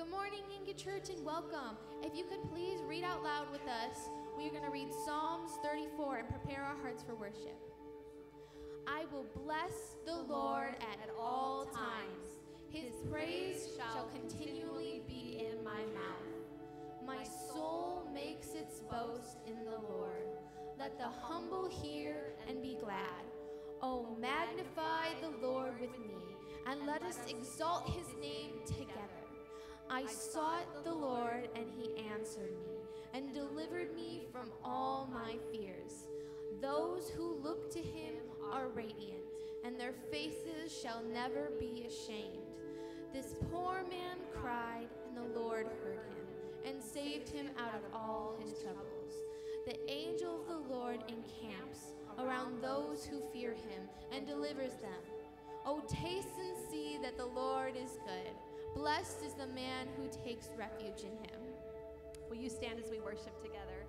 Good morning, Anchor Church, and welcome. If you could please read out loud with us, we are going to read Psalms 34 and prepare our hearts for worship. I will bless the Lord at all times. His praise shall continually be in my mouth. My soul makes its boast in the Lord. Let the humble hear and be glad. Oh, magnify the Lord with me, and let us exalt his name together. I sought the Lord, and he answered me, and delivered me from all my fears. Those who look to him are radiant, and their faces shall never be ashamed. This poor man cried, and the Lord heard him, and saved him out of all his troubles. The angel of the Lord encamps around those who fear him and delivers them. Oh, taste and see that the Lord is good. Blessed is the man who takes refuge in him. Will you stand as we worship together?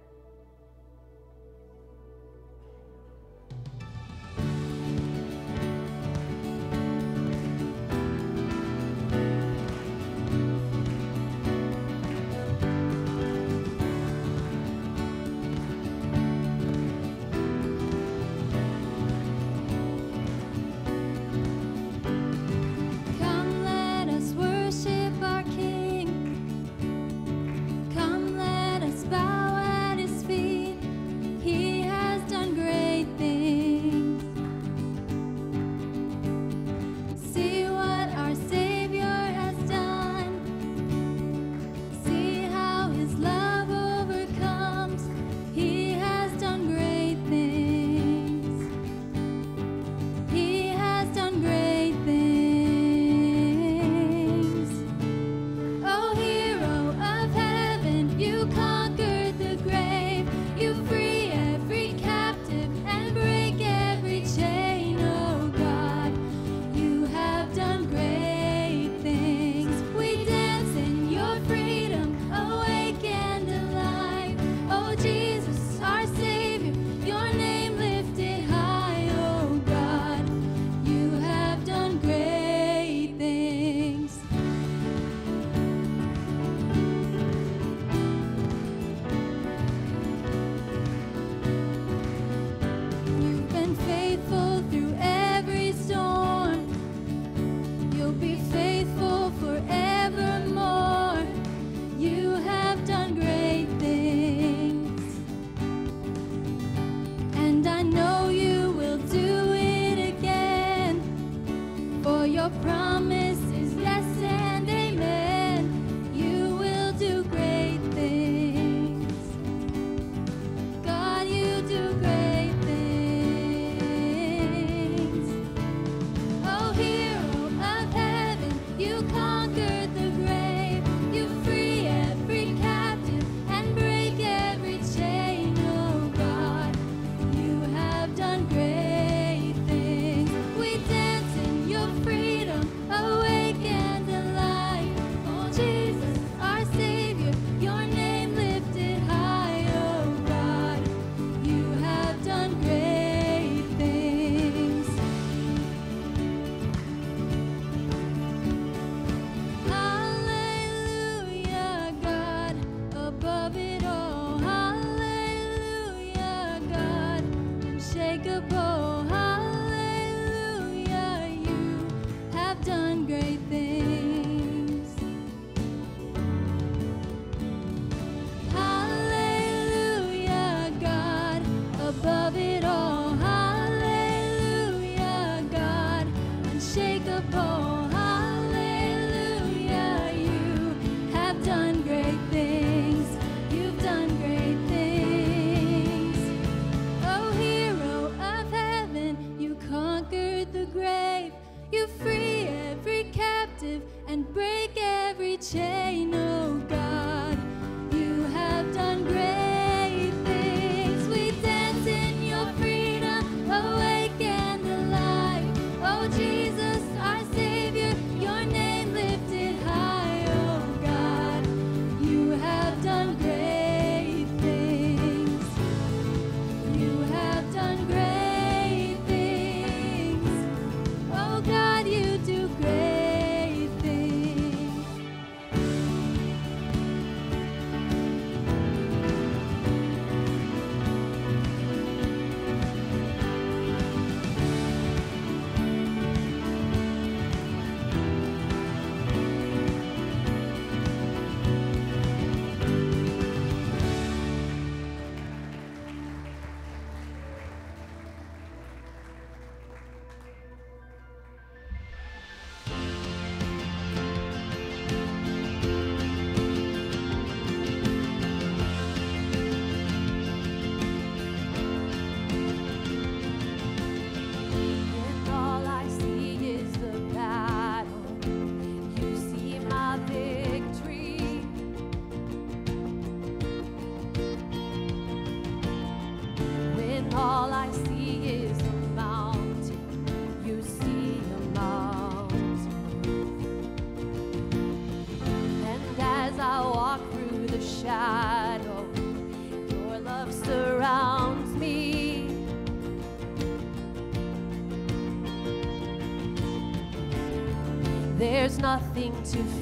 to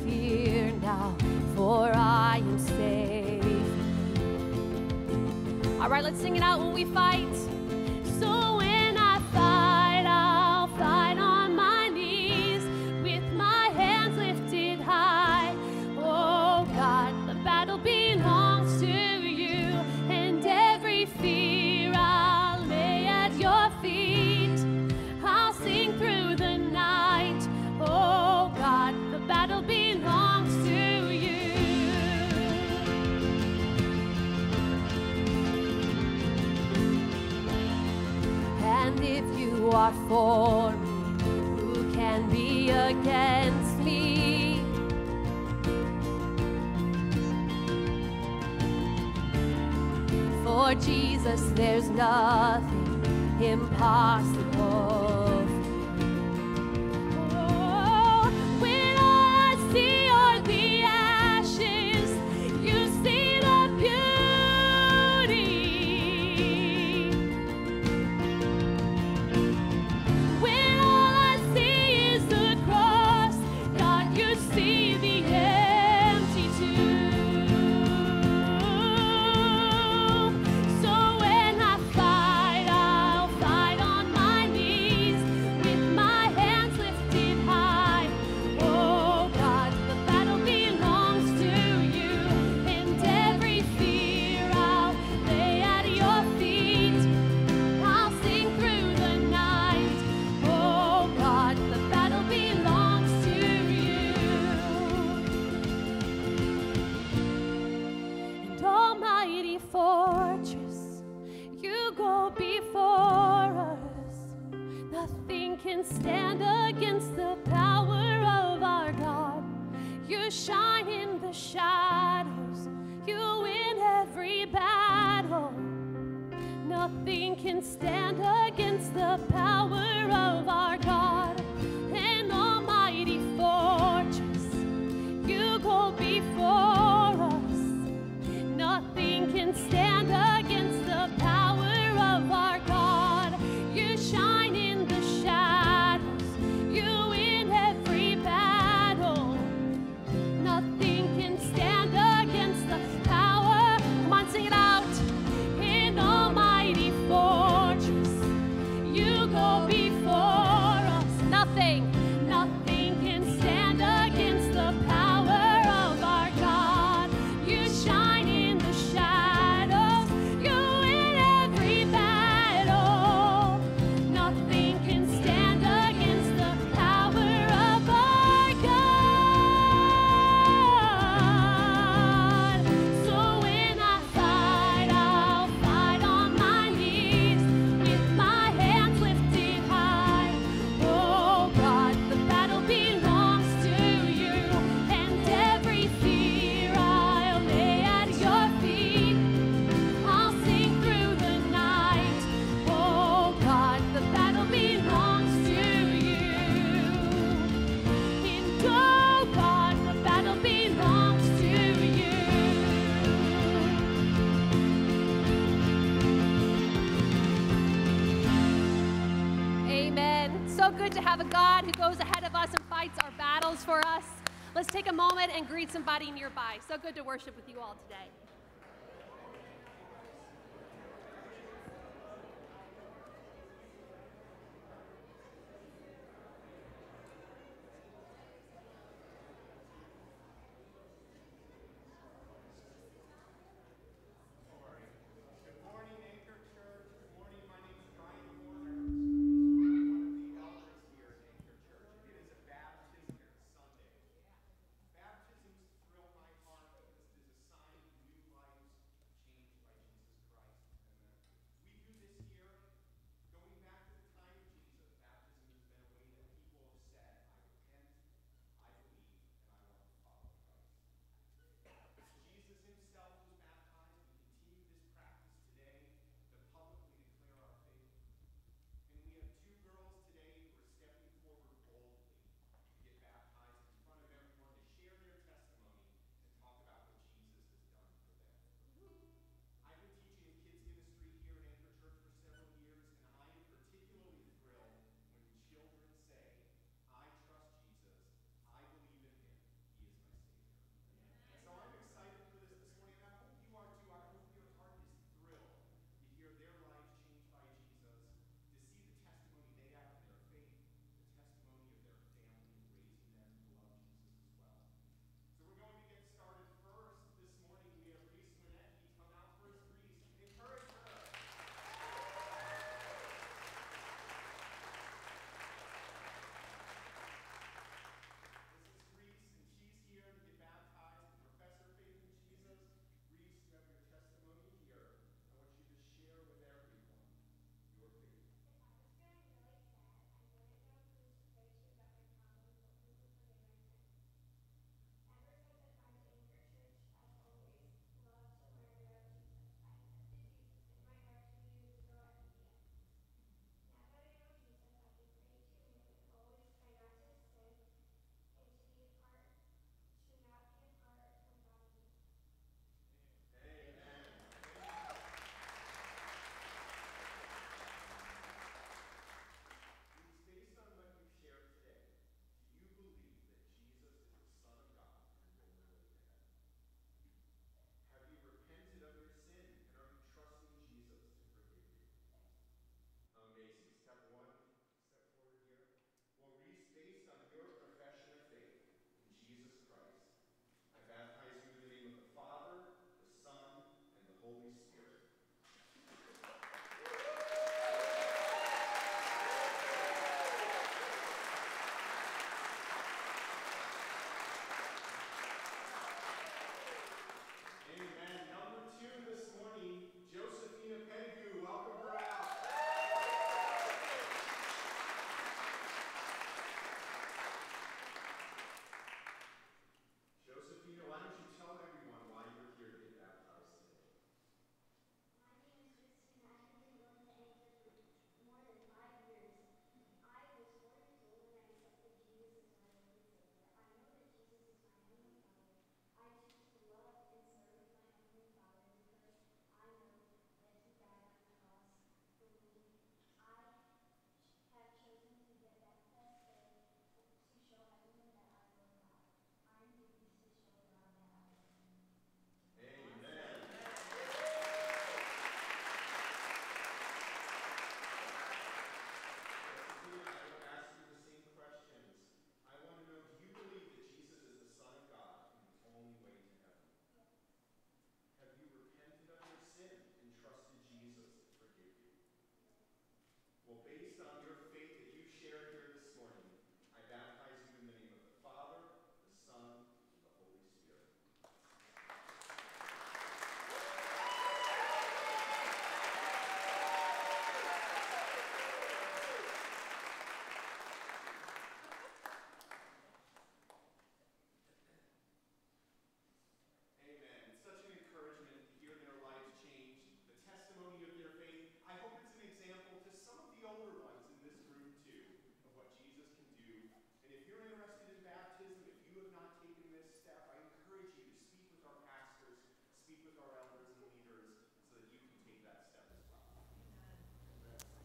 Take a moment and greet somebody nearby. So good to worship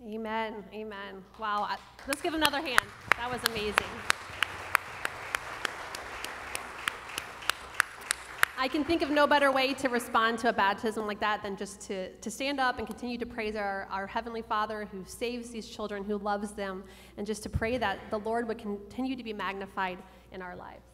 Amen. Amen. Wow. Let's give another hand. That was amazing. I can think of no better way to respond to a baptism like that than just to, to stand up and continue to praise our, our Heavenly Father who saves these children, who loves them, and just to pray that the Lord would continue to be magnified in our lives.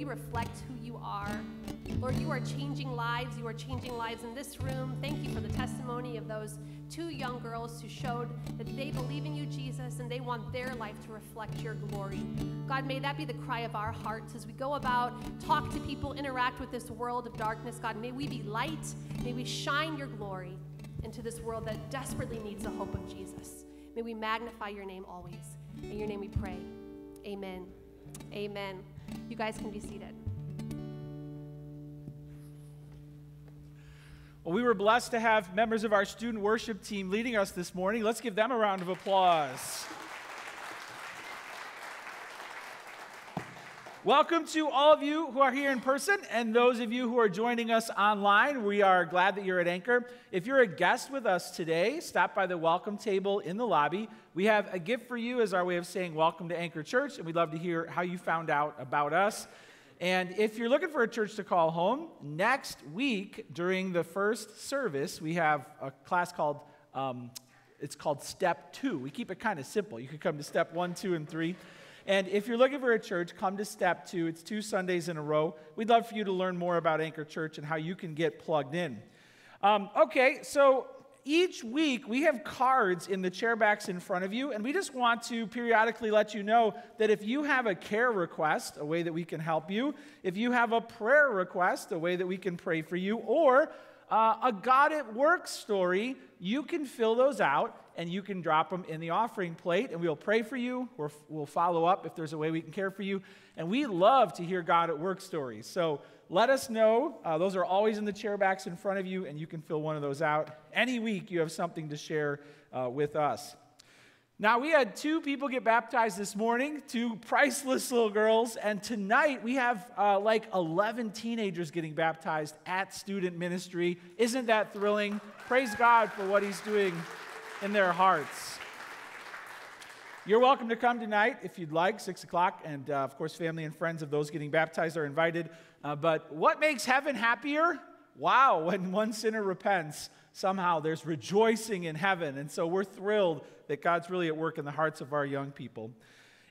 We reflect who you are. Lord, you are changing lives. You are changing lives in this room. Thank you for the testimony of those two young girls who showed that they believe in you, Jesus, and they want their life to reflect your glory. God, may that be the cry of our hearts as we go about, talk to people, interact with this world of darkness. God, may we be light. May we shine your glory into this world that desperately needs the hope of Jesus. May we magnify your name always. In your name we pray. Amen. Amen. You guys can be seated. Well, we were blessed to have members of our student worship team leading us this morning. Let's give them a round of applause. Welcome to all of you who are here in person and those of you who are joining us online. We are glad that you're at Anchor. If you're a guest with us today, stop by the welcome table in the lobby. We have a gift for you as our way of saying welcome to Anchor Church, and we'd love to hear how you found out about us. And if you're looking for a church to call home, next week during the first service, we have a class called um, it's called Step Two. We keep it kind of simple. You could come to Step One, Two, and Three. And if you're looking for a church, come to Step Two. It's two Sundays in a row. We'd love for you to learn more about Anchor Church and how you can get plugged in. Um, okay, so each week we have cards in the chairbacks in front of you, and we just want to periodically let you know that if you have a care request, a way that we can help you, if you have a prayer request, a way that we can pray for you, or uh, a God at work story, you can fill those out and you can drop them in the offering plate, and we'll pray for you. We'll, we'll follow up if there's a way we can care for you. And we love to hear God at work stories. So let us know. Uh, those are always in the chairbacks in front of you, and you can fill one of those out. Any week, you have something to share uh, with us. Now, we had two people get baptized this morning, two priceless little girls, and tonight we have uh, like 11 teenagers getting baptized at student ministry. Isn't that thrilling? Praise God for what He's doing in their hearts. You're welcome to come tonight if you'd like, 6 o'clock. And uh, of course, family and friends of those getting baptized are invited. Uh, but what makes heaven happier? Wow, when one sinner repents, somehow there's rejoicing in heaven. And so we're thrilled that God's really at work in the hearts of our young people.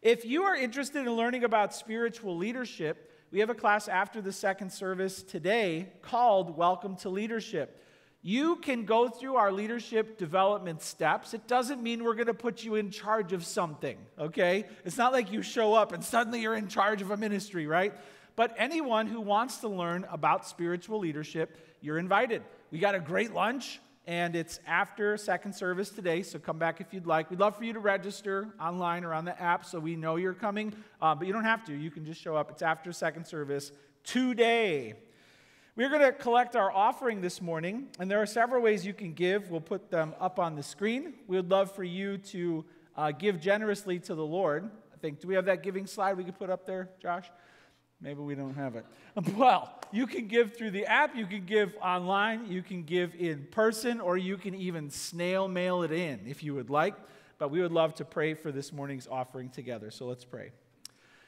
If you are interested in learning about spiritual leadership, we have a class after the second service today called Welcome to Leadership. You can go through our leadership development steps. It doesn't mean we're going to put you in charge of something, okay? It's not like you show up and suddenly you're in charge of a ministry, right? But anyone who wants to learn about spiritual leadership, you're invited. We got a great lunch, and it's after second service today, so come back if you'd like. We'd love for you to register online or on the app so we know you're coming, uh, but you don't have to. You can just show up. It's after second service today. We're going to collect our offering this morning, and there are several ways you can give. We'll put them up on the screen. We would love for you to uh, give generously to the Lord. I think, do we have that giving slide we could put up there, Josh? Maybe we don't have it. Well, you can give through the app, you can give online, you can give in person, or you can even snail mail it in if you would like. But we would love to pray for this morning's offering together. So let's pray.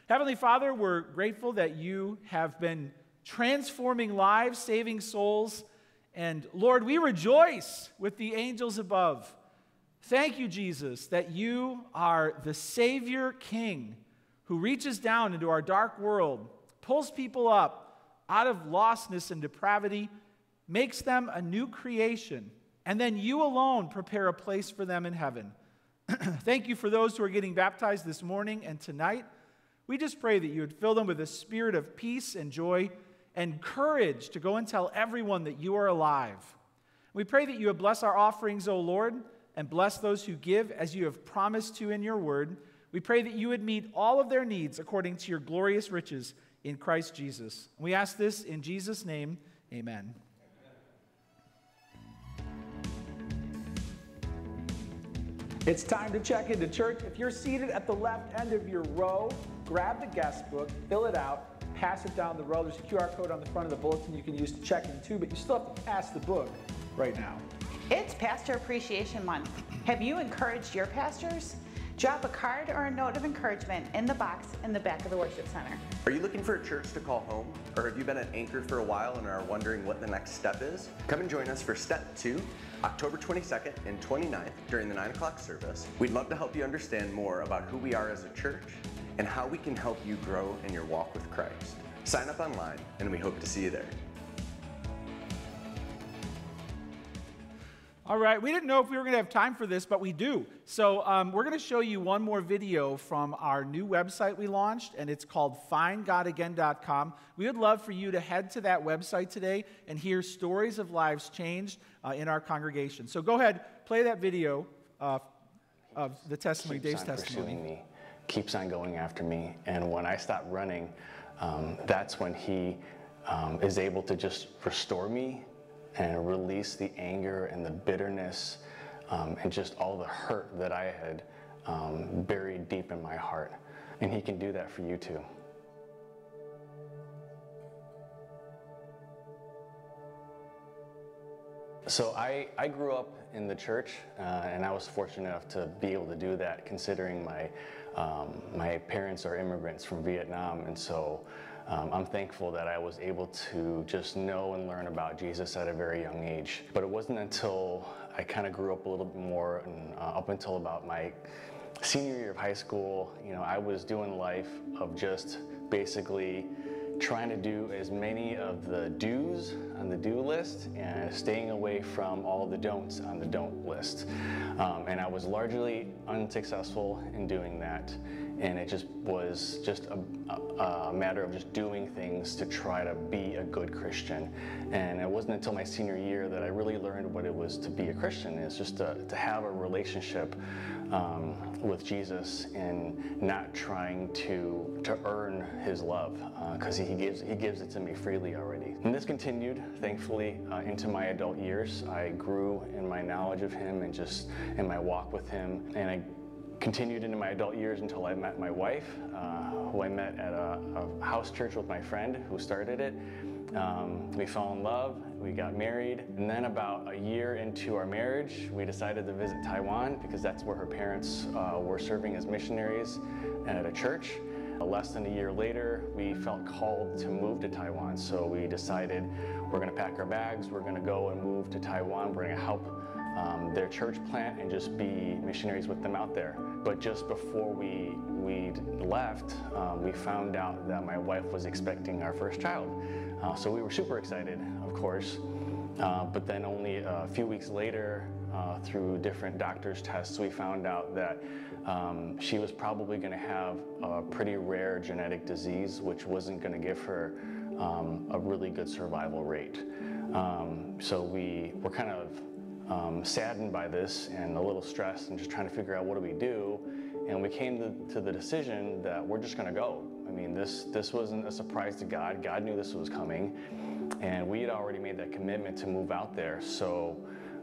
Heavenly Father, we're grateful that you have been transforming lives, saving souls. And Lord, we rejoice with the angels above. Thank you, Jesus, that you are the Savior King who reaches down into our dark world, pulls people up out of lostness and depravity, makes them a new creation, and then you alone prepare a place for them in heaven. Thank you for those who are getting baptized this morning and tonight. We just pray that you would fill them with a spirit of peace and joy and courage to go and tell everyone that you are alive. We pray that you would bless our offerings, O Lord, and bless those who give as you have promised to in your word. We pray that you would meet all of their needs according to your glorious riches in Christ Jesus. We ask this in Jesus' name. Amen. It's time to check into church. If you're seated at the left end of your row, grab the guest book, fill it out, pass it down the row. There's a QR code on the front of the bulletin you can use to check in too, but you still have to pass the book right now. It's Pastor Appreciation Month. Have you encouraged your pastors? Drop a card or a note of encouragement in the box in the back of the worship center. Are you looking for a church to call home? Or have you been at Anchor for a while and are wondering what the next step is? Come and join us for Step 2, October 22nd and 29th during the 9 o'clock service. We'd love to help you understand more about who we are as a church and how we can help you grow in your walk with Christ. Sign up online, and we hope to see you there. All right, we didn't know if we were going to have time for this, but we do. So, um, we're going to show you one more video from our new website we launched, and it's called findgodagain.com. We would love for you to head to that website today and hear stories of lives changed uh, in our congregation. So, go ahead, play that video uh, of the testimony, keeps Dave's on testimony. pursuing me, keeps on going after me. And when I stop running, um, that's when he um, is able to just restore me and release the anger and the bitterness um, and just all the hurt that I had um, buried deep in my heart. And he can do that for you too. So I, I grew up in the church, uh, and I was fortunate enough to be able to do that, considering my um, my parents are immigrants from Vietnam, and so um, I'm thankful that I was able to just know and learn about Jesus at a very young age. But it wasn't until I kind of grew up a little bit more, and uh, up until about my senior year of high school, you know, I was doing life of just basically trying to do as many of the do's on the do list and staying away from all the don'ts on the don't list. Um, and I was largely unsuccessful in doing that. And it just was just a, a, a matter of just doing things to try to be a good Christian. And it wasn't until my senior year that I really learned what it was to be a Christian. It's just to, to have a relationship um, with Jesus and not trying to, to earn his love because he, gives, he gives it to me freely already. And this continued, thankfully, uh, into my adult years. I grew in my knowledge of him and just in my walk with him. And I continued into my adult years until I met my wife, uh, who I met at a, a, house church with my friend who started it. Um, we fell in love, we got married, and then about a year into our marriage, we decided to visit Taiwan because that's where her parents uh, were serving as missionaries at a church. Less than a year later, we felt called to move to Taiwan, so we decided we're going to pack our bags, we're going to go and move to Taiwan, we're going to help um, their church plant and just be missionaries with them out there. But just before we we left, um, we found out that my wife was expecting our first child. Uh, so we were super excited, of course. Uh, but then only a few weeks later, uh, through different doctors' tests, we found out that um, she was probably going to have a pretty rare genetic disease, which wasn't going to give her um, a really good survival rate. Um, so we were kind of um, saddened by this and a little stressed and just trying to figure out what do we do. And we came to, to the decision that we're just going to go. I mean, this, this wasn't a surprise to God. God knew this was coming. And we had already made that commitment to move out there. So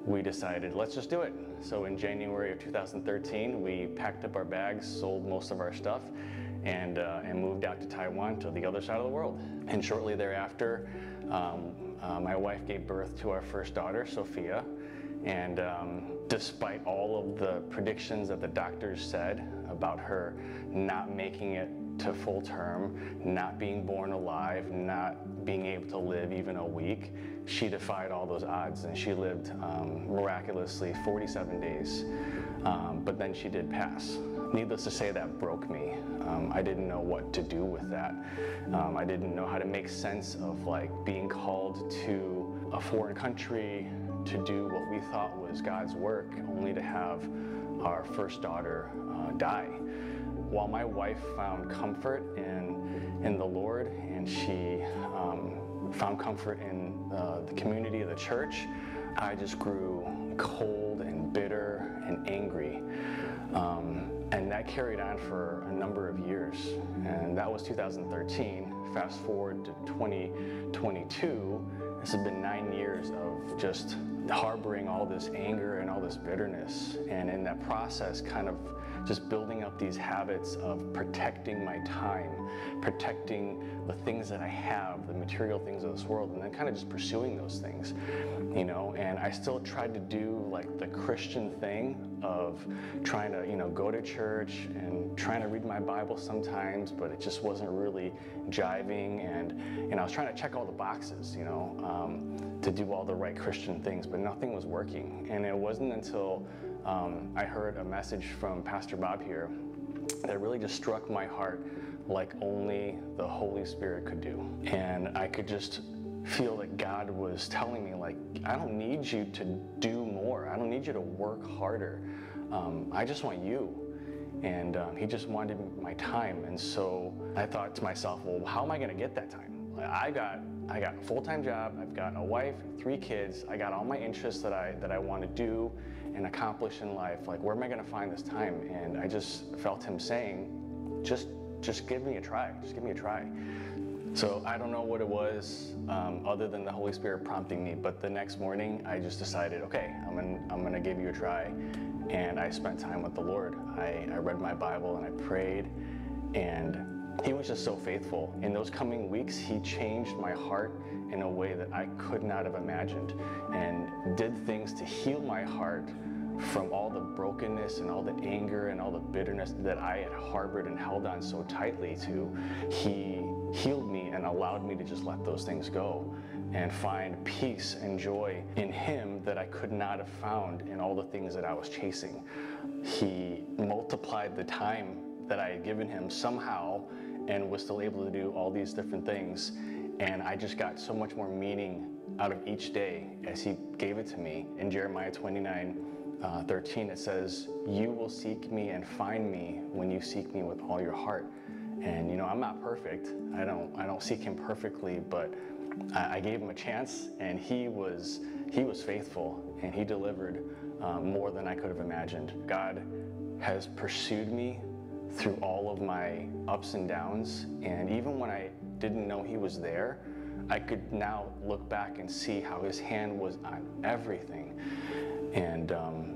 we decided, let's just do it. So in January of 2013, we packed up our bags, sold most of our stuff, and, uh, and moved out to Taiwan to the other side of the world. And shortly thereafter, um, uh, my wife gave birth to our first daughter, Sophia. And um, despite all of the predictions that the doctors said about her not making it to full term, not being born alive, not being able to live even a week, she defied all those odds and she lived um, miraculously 47 days. Um, but then she did pass. Needless to say, that broke me. Um, I didn't know what to do with that. Um, I didn't know how to make sense of like being called to a foreign country to do what we thought was God's work, only to have our first daughter uh, die. While my wife found comfort in, in the Lord and she um, found comfort in uh, the community of the church, I just grew cold and bitter and angry. Um, and that carried on for a number of years. And that was 2013. Fast forward to 2022, this has been nine years of just harboring all this anger and all this bitterness. And in that process, kind of just building up these habits of protecting my time, protecting the things that I have, the material things of this world, and then kind of just pursuing those things, you know. And I still tried to do like the Christian thing of trying to, you know, go to church and trying to read my Bible sometimes, but it just wasn't really jiving. And, and I was trying to check all the boxes, you know, um, to do all the right Christian things, but nothing was working. And it wasn't until um, I heard a message from Pastor Bob here that really just struck my heart like only the Holy Spirit could do. And I could just feel that God was telling me, like, I don't need you to do more. I don't need you to work harder. Um, I just want you. And um, he just wanted my time. And so I thought to myself, well, how am I going to get that time? I got I got a full-time job. I've got a wife, three kids. I got all my interests that I that I want to do and accomplish in life. Like, where am I going to find this time? And I just felt him saying, just just give me a try. Just give me a try. So I don't know what it was, um, other than the Holy Spirit prompting me. But the next morning, I just decided, okay, I'm gonna I'm gonna give you a try. And I spent time with the Lord. I, I read my Bible and I prayed, and he was just so faithful. In those coming weeks, he changed my heart in a way that I could not have imagined and did things to heal my heart from all the brokenness and all the anger and all the bitterness that I had harbored and held on so tightly to. He healed me and allowed me to just let those things go and find peace and joy in Him that I could not have found in all the things that I was chasing. He multiplied the time that I had given Him somehow and was still able to do all these different things. And I just got so much more meaning out of each day as He gave it to me. In Jeremiah 29 uh, 13, it says, You will seek me and find me when you seek me with all your heart. And you know, I'm not perfect. I don't, I don't seek Him perfectly, but I, I gave Him a chance, and He was, He was faithful, and He delivered um, more than I could have imagined. God has pursued me through all of my ups and downs. And even when I didn't know he was there, I could now look back and see how his hand was on everything. And, um,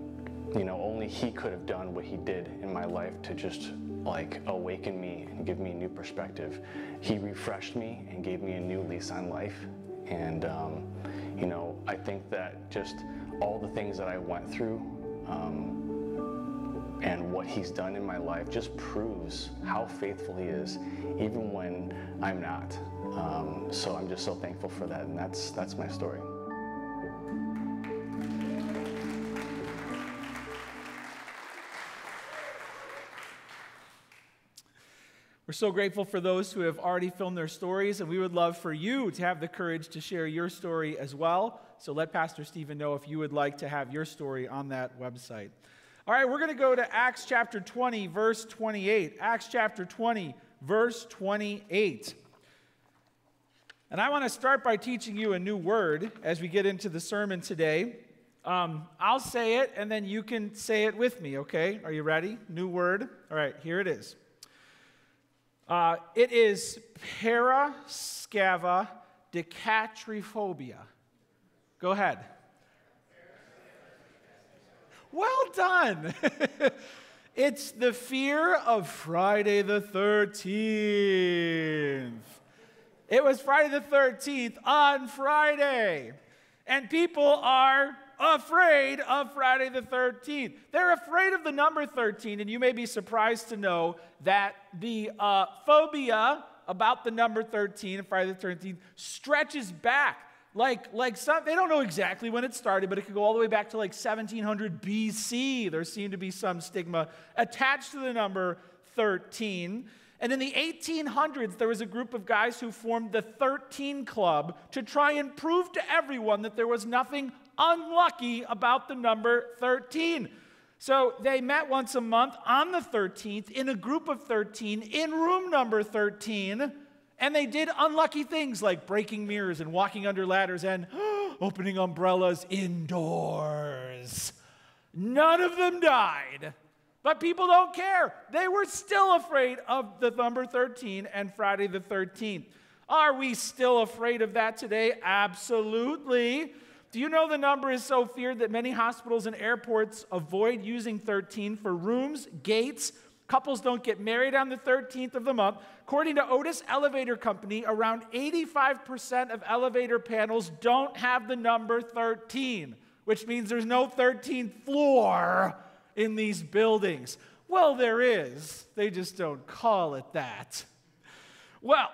you know, only he could have done what he did in my life to just like awaken me and give me a new perspective. He refreshed me and gave me a new lease on life. And, um, you know, I think that just all the things that I went through, um, and what he's done in my life just proves how faithful he is, even when I'm not. Um, so I'm just so thankful for that, and that's that's my story. We're so grateful for those who have already filmed their stories, and we would love for you to have the courage to share your story as well. So let Pastor Stephen know if you would like to have your story on that website. All right, we're going to go to Acts chapter 20, verse 28. Acts chapter 20, verse 28. And I want to start by teaching you a new word as we get into the sermon today. Um, I'll say it, and then you can say it with me, okay? Are you ready? New word. All right, here it is. Uh, it is parascava decatriphobia. Go ahead. Well done. it's the fear of Friday the 13th. It was Friday the 13th on Friday. And people are afraid of Friday the 13th. They're afraid of the number 13, and you may be surprised to know that the uh, phobia about the number 13, and Friday the 13th, stretches back like, like some, they don't know exactly when it started, but it could go all the way back to like 1700 BC. There seemed to be some stigma attached to the number 13. And in the 1800s, there was a group of guys who formed the 13 Club to try and prove to everyone that there was nothing unlucky about the number 13. So they met once a month on the 13th in a group of 13 in room number 13 and they did unlucky things like breaking mirrors and walking under ladders and opening umbrellas indoors. None of them died. But people don't care. They were still afraid of the number 13 and Friday the 13th. Are we still afraid of that today? Absolutely. Do you know the number is so feared that many hospitals and airports avoid using 13 for rooms, gates, Couples don't get married on the 13th of the month. According to Otis Elevator Company, around 85% of elevator panels don't have the number 13, which means there's no 13th floor in these buildings. Well, there is. They just don't call it that. Well,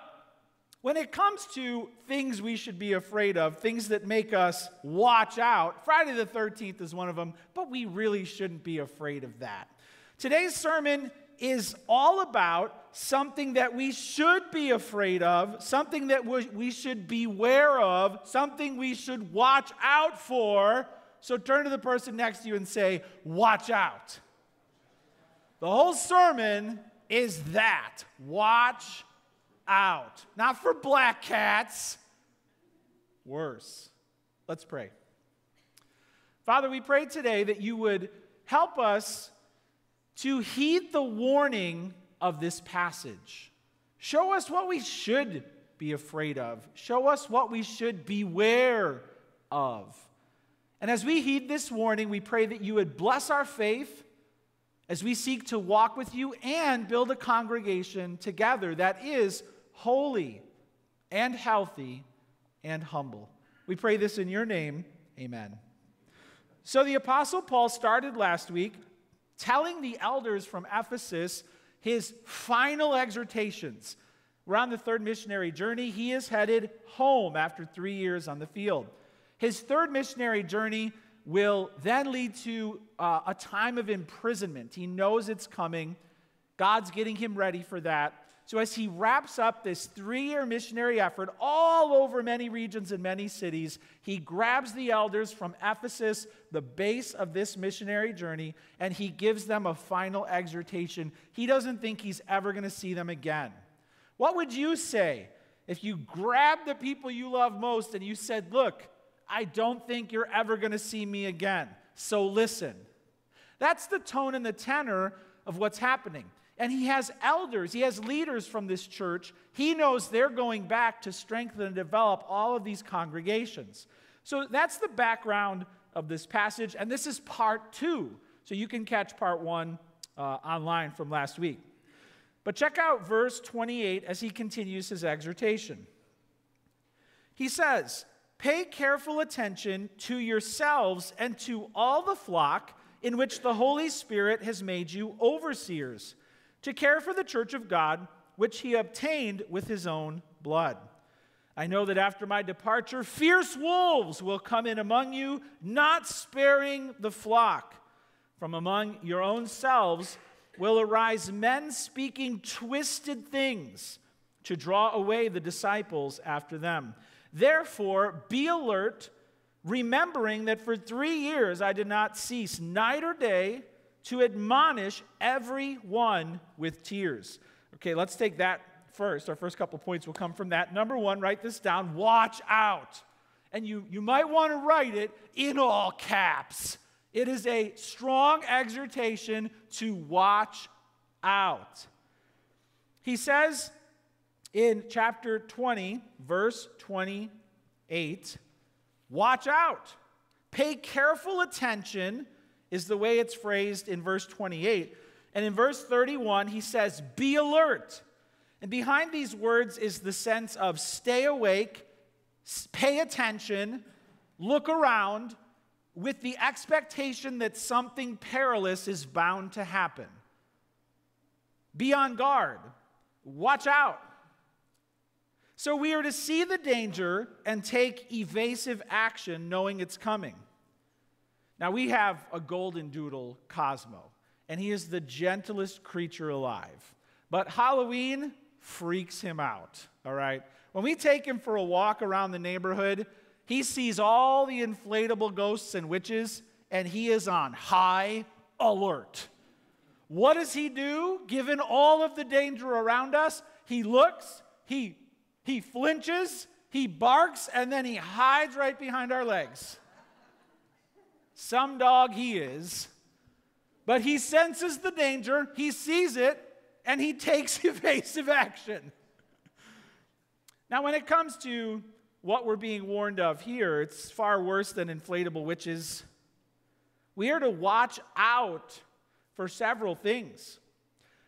when it comes to things we should be afraid of, things that make us watch out, Friday the 13th is one of them, but we really shouldn't be afraid of that. Today's sermon is all about something that we should be afraid of, something that we should beware of, something we should watch out for. So turn to the person next to you and say, Watch out. The whole sermon is that watch out. Not for black cats, worse. Let's pray. Father, we pray today that you would help us to heed the warning of this passage. Show us what we should be afraid of, show us what we should beware of. And as we heed this warning, we pray that you would bless our faith as we seek to walk with you and build a congregation together that is holy and healthy and humble. We pray this in your name. Amen. So the Apostle Paul started last week telling the elders from Ephesus his final exhortations. We're on the third missionary journey. He is headed home after three years on the field. His third missionary journey will then lead to uh, a time of imprisonment. He knows it's coming. God's getting him ready for that. So, as he wraps up this three year missionary effort all over many regions and many cities, he grabs the elders from Ephesus, the base of this missionary journey, and he gives them a final exhortation. He doesn't think he's ever going to see them again. What would you say if you grabbed the people you love most and you said, Look, I don't think you're ever going to see me again, so listen? That's the tone and the tenor of what's happening. And he has elders, he has leaders from this church. He knows they're going back to strengthen and develop all of these congregations. So that's the background of this passage. And this is part two. So you can catch part one uh, online from last week. But check out verse 28 as he continues his exhortation. He says, Pay careful attention to yourselves and to all the flock in which the Holy Spirit has made you overseers to care for the church of God, which he obtained with his own blood. I know that after my departure, fierce wolves will come in among you, not sparing the flock. From among your own selves will arise men speaking twisted things to draw away the disciples after them. Therefore, be alert, remembering that for three years I did not cease night or day to admonish everyone with tears. Okay, let's take that first. Our first couple points will come from that. Number one, write this down watch out. And you, you might want to write it in all caps. It is a strong exhortation to watch out. He says in chapter 20, verse 28, watch out. Pay careful attention is the way it's phrased in verse 28. And in verse 31, he says, Be alert. And behind these words is the sense of stay awake, pay attention, look around with the expectation that something perilous is bound to happen. Be on guard, watch out. So we are to see the danger and take evasive action knowing it's coming. Now, we have a golden doodle, Cosmo, and he is the gentlest creature alive. But Halloween freaks him out, all right? When we take him for a walk around the neighborhood, he sees all the inflatable ghosts and witches, and he is on high alert. What does he do given all of the danger around us? He looks, he, he flinches, he barks, and then he hides right behind our legs. Some dog he is. But he senses the danger, he sees it, and he takes evasive action. Now, when it comes to what we're being warned of here, it's far worse than inflatable witches. We are to watch out for several things.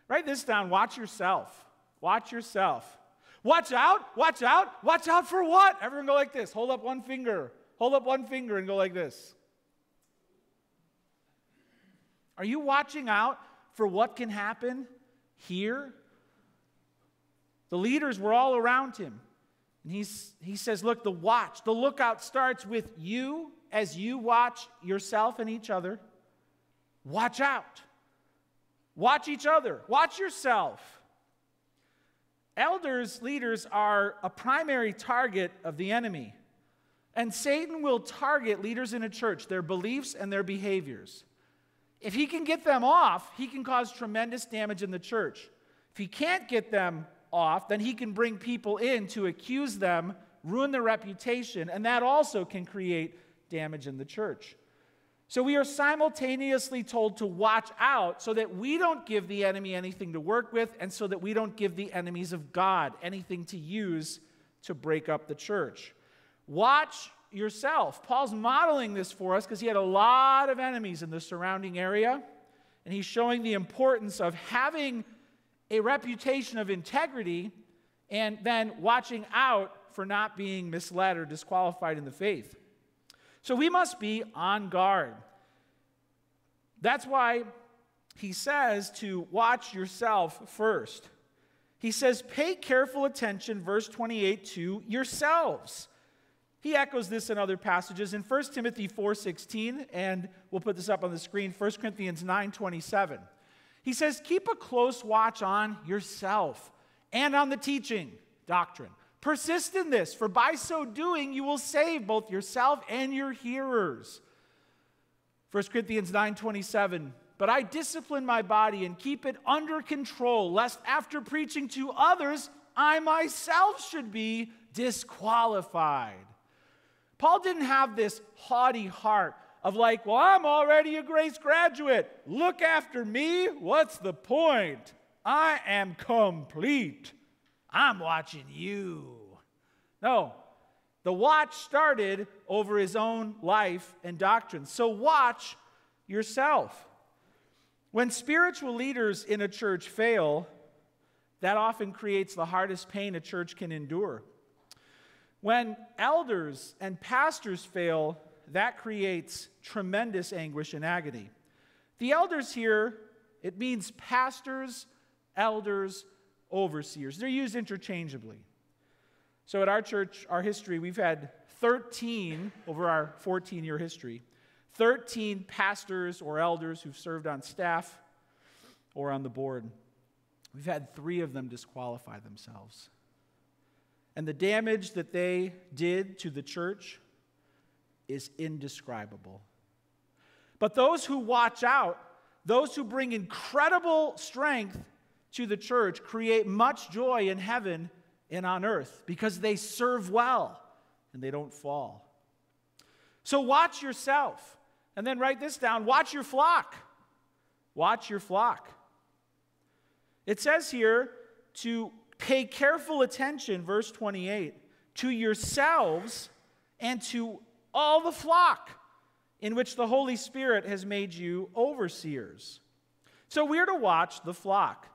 Write this down watch yourself. Watch yourself. Watch out, watch out, watch out for what? Everyone go like this. Hold up one finger. Hold up one finger and go like this. Are you watching out for what can happen here? The leaders were all around him. And he's, he says, Look, the watch, the lookout starts with you as you watch yourself and each other. Watch out. Watch each other, watch yourself. Elders, leaders are a primary target of the enemy. And Satan will target leaders in a church, their beliefs and their behaviors. If he can get them off, he can cause tremendous damage in the church. If he can't get them off, then he can bring people in to accuse them, ruin their reputation, and that also can create damage in the church. So we are simultaneously told to watch out so that we don't give the enemy anything to work with and so that we don't give the enemies of God anything to use to break up the church. Watch yourself. Paul's modeling this for us because he had a lot of enemies in the surrounding area, and he's showing the importance of having a reputation of integrity and then watching out for not being misled or disqualified in the faith. So we must be on guard. That's why he says to watch yourself first. He says, pay careful attention, verse 28, to yourselves. He echoes this in other passages in 1 Timothy 4:16 and we'll put this up on the screen 1 Corinthians 9:27. He says, "Keep a close watch on yourself and on the teaching, doctrine. Persist in this, for by so doing you will save both yourself and your hearers." 1 Corinthians 9:27 But I discipline my body and keep it under control lest after preaching to others I myself should be disqualified. Paul didn't have this haughty heart of like, well, I'm already a grace graduate. Look after me. What's the point? I am complete. I'm watching you. No, the watch started over his own life and doctrine. So watch yourself. When spiritual leaders in a church fail, that often creates the hardest pain a church can endure. When elders and pastors fail, that creates tremendous anguish and agony. The elders here, it means pastors, elders, overseers. They're used interchangeably. So at our church, our history, we've had 13 over our 14 year history, 13 pastors or elders who've served on staff or on the board. We've had three of them disqualify themselves. And the damage that they did to the church is indescribable. But those who watch out, those who bring incredible strength to the church, create much joy in heaven and on earth because they serve well and they don't fall. So watch yourself. And then write this down watch your flock. Watch your flock. It says here to Pay careful attention, verse 28, to yourselves and to all the flock in which the Holy Spirit has made you overseers. So we're to watch the flock.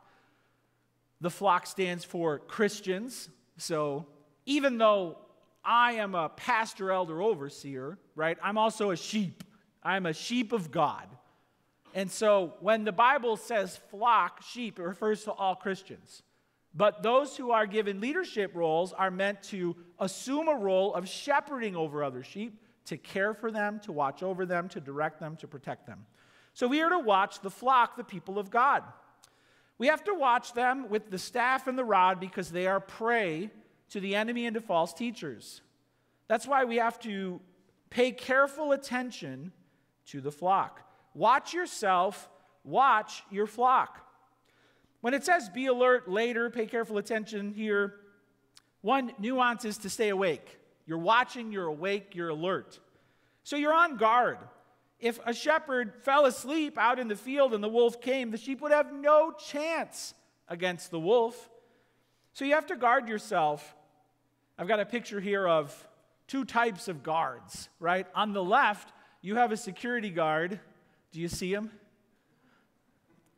The flock stands for Christians. So even though I am a pastor, elder, overseer, right, I'm also a sheep. I'm a sheep of God. And so when the Bible says flock, sheep, it refers to all Christians. But those who are given leadership roles are meant to assume a role of shepherding over other sheep, to care for them, to watch over them, to direct them, to protect them. So we are to watch the flock, the people of God. We have to watch them with the staff and the rod because they are prey to the enemy and to false teachers. That's why we have to pay careful attention to the flock. Watch yourself, watch your flock. When it says be alert later, pay careful attention here, one nuance is to stay awake. You're watching, you're awake, you're alert. So you're on guard. If a shepherd fell asleep out in the field and the wolf came, the sheep would have no chance against the wolf. So you have to guard yourself. I've got a picture here of two types of guards, right? On the left, you have a security guard. Do you see him?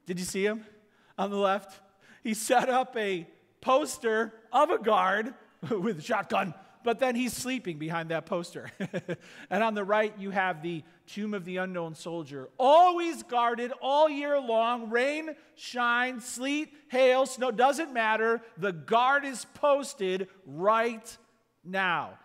Did you see him? On the left. He set up a poster of a guard with a shotgun, but then he's sleeping behind that poster. and on the right, you have the tomb of the unknown soldier, always guarded all year long. Rain, shine, sleet, hail, snow, doesn't matter. The guard is posted right now.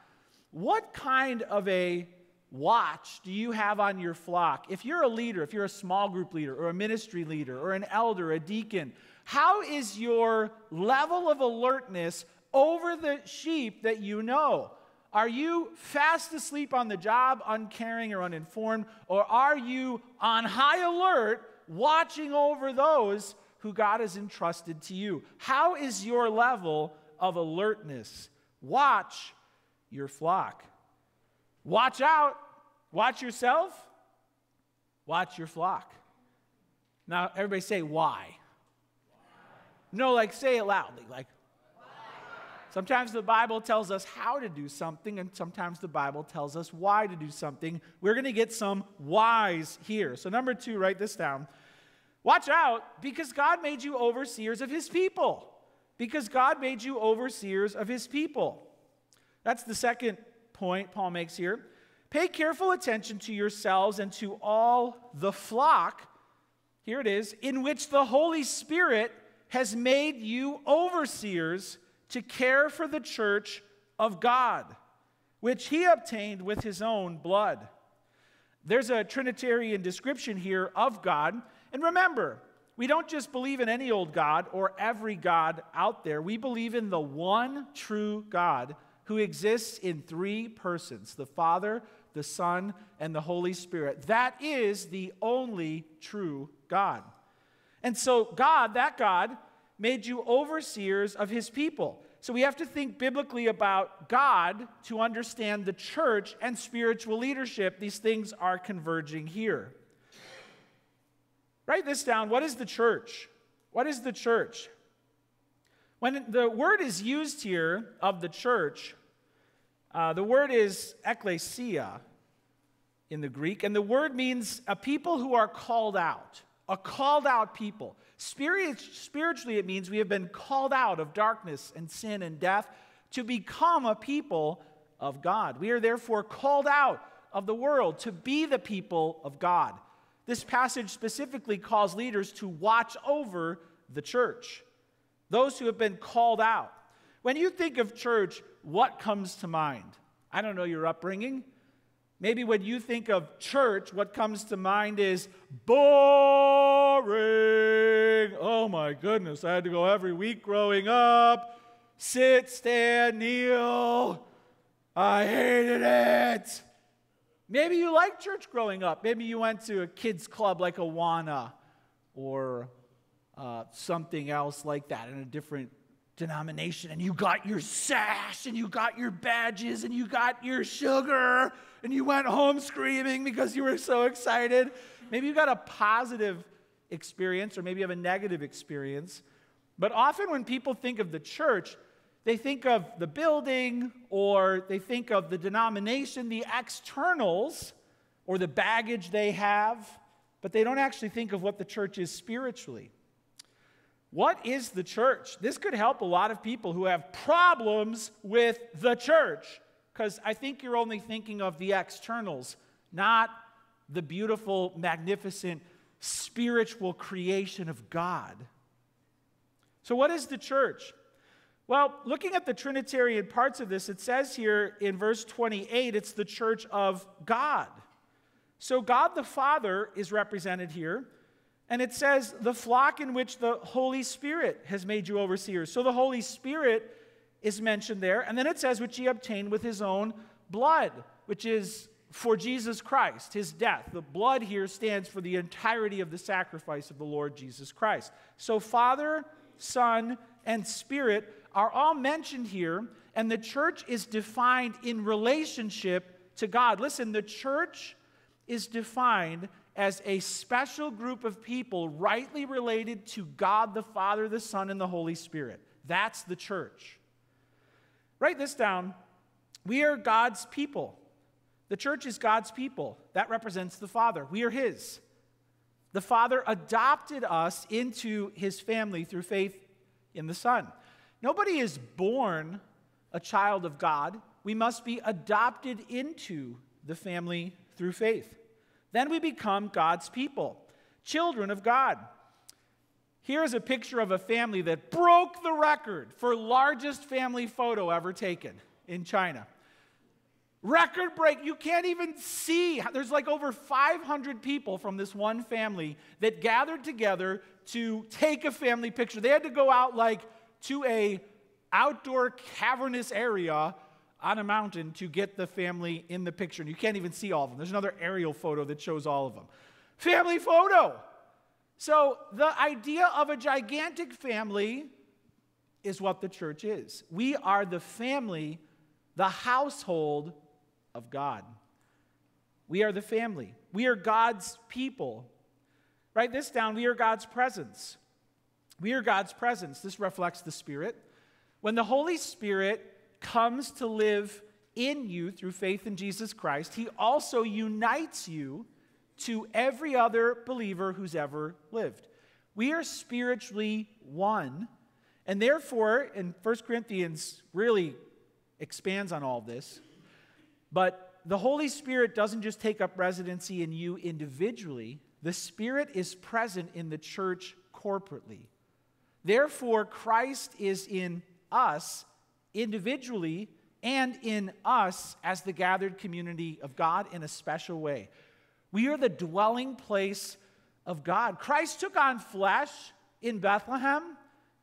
What kind of a watch do you have on your flock? If you're a leader, if you're a small group leader or a ministry leader or an elder, a deacon, how is your level of alertness over the sheep that you know? Are you fast asleep on the job, uncaring or uninformed? Or are you on high alert, watching over those who God has entrusted to you? How is your level of alertness? Watch your flock. Watch out. Watch yourself. Watch your flock. Now, everybody say, why? No, like say it loudly. Like, Sometimes the Bible tells us how to do something, and sometimes the Bible tells us why to do something. We're going to get some whys here. So, number two, write this down. Watch out because God made you overseers of his people. Because God made you overseers of his people. That's the second point Paul makes here. Pay careful attention to yourselves and to all the flock, here it is, in which the Holy Spirit has made you overseers to care for the church of God, which he obtained with his own blood. There's a Trinitarian description here of God. And remember, we don't just believe in any old God or every God out there. We believe in the one true God who exists in three persons the Father, the Son, and the Holy Spirit. That is the only true God. And so, God, that God, made you overseers of his people. So we have to think biblically about God to understand the church and spiritual leadership. These things are converging here. Write this down. What is the church? What is the church? When the word is used here of the church, uh, the word is ekklesia in the Greek, and the word means a people who are called out, a called out people. Spirit, spiritually, it means we have been called out of darkness and sin and death to become a people of God. We are therefore called out of the world to be the people of God. This passage specifically calls leaders to watch over the church, those who have been called out. When you think of church, what comes to mind? I don't know your upbringing. Maybe when you think of church, what comes to mind is boring. Oh my goodness, I had to go every week growing up. Sit, stand, kneel. I hated it. Maybe you liked church growing up. Maybe you went to a kids' club like Awana or uh, something else like that in a different denomination, and you got your sash and you got your badges and you got your sugar and you went home screaming because you were so excited. Maybe you got a positive experience or maybe you have a negative experience. But often when people think of the church, they think of the building or they think of the denomination, the externals, or the baggage they have, but they don't actually think of what the church is spiritually. What is the church? This could help a lot of people who have problems with the church because I think you're only thinking of the externals, not the beautiful, magnificent, spiritual creation of God. So, what is the church? Well, looking at the Trinitarian parts of this, it says here in verse 28 it's the church of God. So, God the Father is represented here. And it says, the flock in which the Holy Spirit has made you overseers. So the Holy Spirit is mentioned there. And then it says, which he obtained with his own blood, which is for Jesus Christ, his death. The blood here stands for the entirety of the sacrifice of the Lord Jesus Christ. So Father, Son, and Spirit are all mentioned here, and the church is defined in relationship to God. Listen, the church is defined as a special group of people rightly related to God the Father, the Son, and the Holy Spirit. That's the church. Write this down. We are God's people. The church is God's people. That represents the Father. We are His. The Father adopted us into His family through faith in the Son. Nobody is born a child of God. We must be adopted into the family through faith. Then we become God's people, children of God. Here's a picture of a family that broke the record for largest family photo ever taken in China. Record break. You can't even see. There's like over 500 people from this one family that gathered together to take a family picture. They had to go out like to a outdoor cavernous area on a mountain to get the family in the picture. And you can't even see all of them. There's another aerial photo that shows all of them. Family photo. So the idea of a gigantic family is what the church is. We are the family, the household of God. We are the family. We are God's people. Write this down. We are God's presence. We are God's presence. This reflects the Spirit. When the Holy Spirit comes to live in you through faith in Jesus Christ, He also unites you to every other believer who's ever lived. We are spiritually one. And therefore, and 1 Corinthians really expands on all this, but the Holy Spirit doesn't just take up residency in you individually, the Spirit is present in the church corporately. Therefore, Christ is in us individually and in us as the gathered community of God in a special way. We are the dwelling place of God. Christ took on flesh in Bethlehem,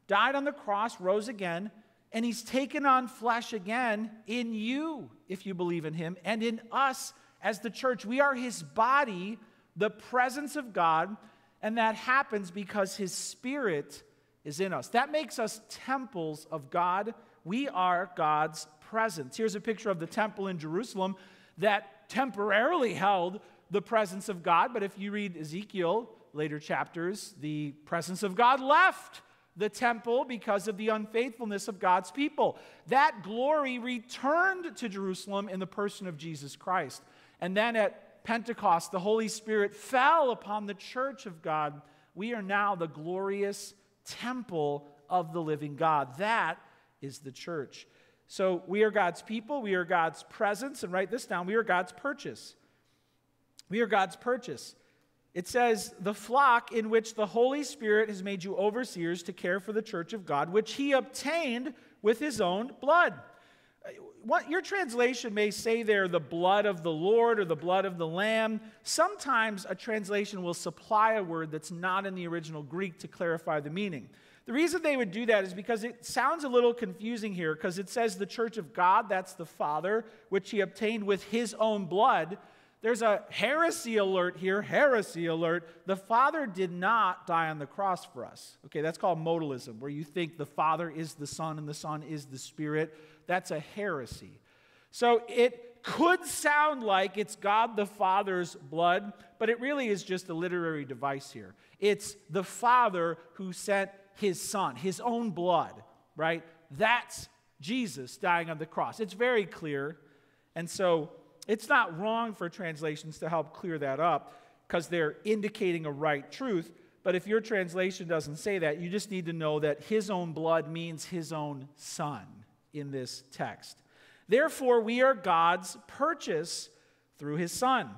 died on the cross, rose again, and he's taken on flesh again in you, if you believe in him, and in us as the church. We are his body, the presence of God, and that happens because his spirit is in us. That makes us temples of God. We are God's presence. Here's a picture of the temple in Jerusalem that temporarily held the presence of God, but if you read Ezekiel, later chapters, the presence of God left the temple because of the unfaithfulness of God's people. That glory returned to Jerusalem in the person of Jesus Christ. And then at Pentecost, the Holy Spirit fell upon the church of God. We are now the glorious temple of the living God. That is the church. So we are God's people, we are God's presence, and write this down we are God's purchase. We are God's purchase. It says, the flock in which the Holy Spirit has made you overseers to care for the church of God, which he obtained with his own blood. What, your translation may say there, the blood of the Lord or the blood of the Lamb. Sometimes a translation will supply a word that's not in the original Greek to clarify the meaning. The reason they would do that is because it sounds a little confusing here, because it says the church of God, that's the Father, which he obtained with his own blood. There's a heresy alert here, heresy alert. The Father did not die on the cross for us. Okay, that's called modalism, where you think the Father is the Son and the Son is the Spirit. That's a heresy. So it could sound like it's God the Father's blood, but it really is just a literary device here. It's the Father who sent his Son, his own blood, right? That's Jesus dying on the cross. It's very clear. And so it's not wrong for translations to help clear that up because they're indicating a right truth. But if your translation doesn't say that, you just need to know that his own blood means his own son in this text. Therefore, we are God's purchase through his son.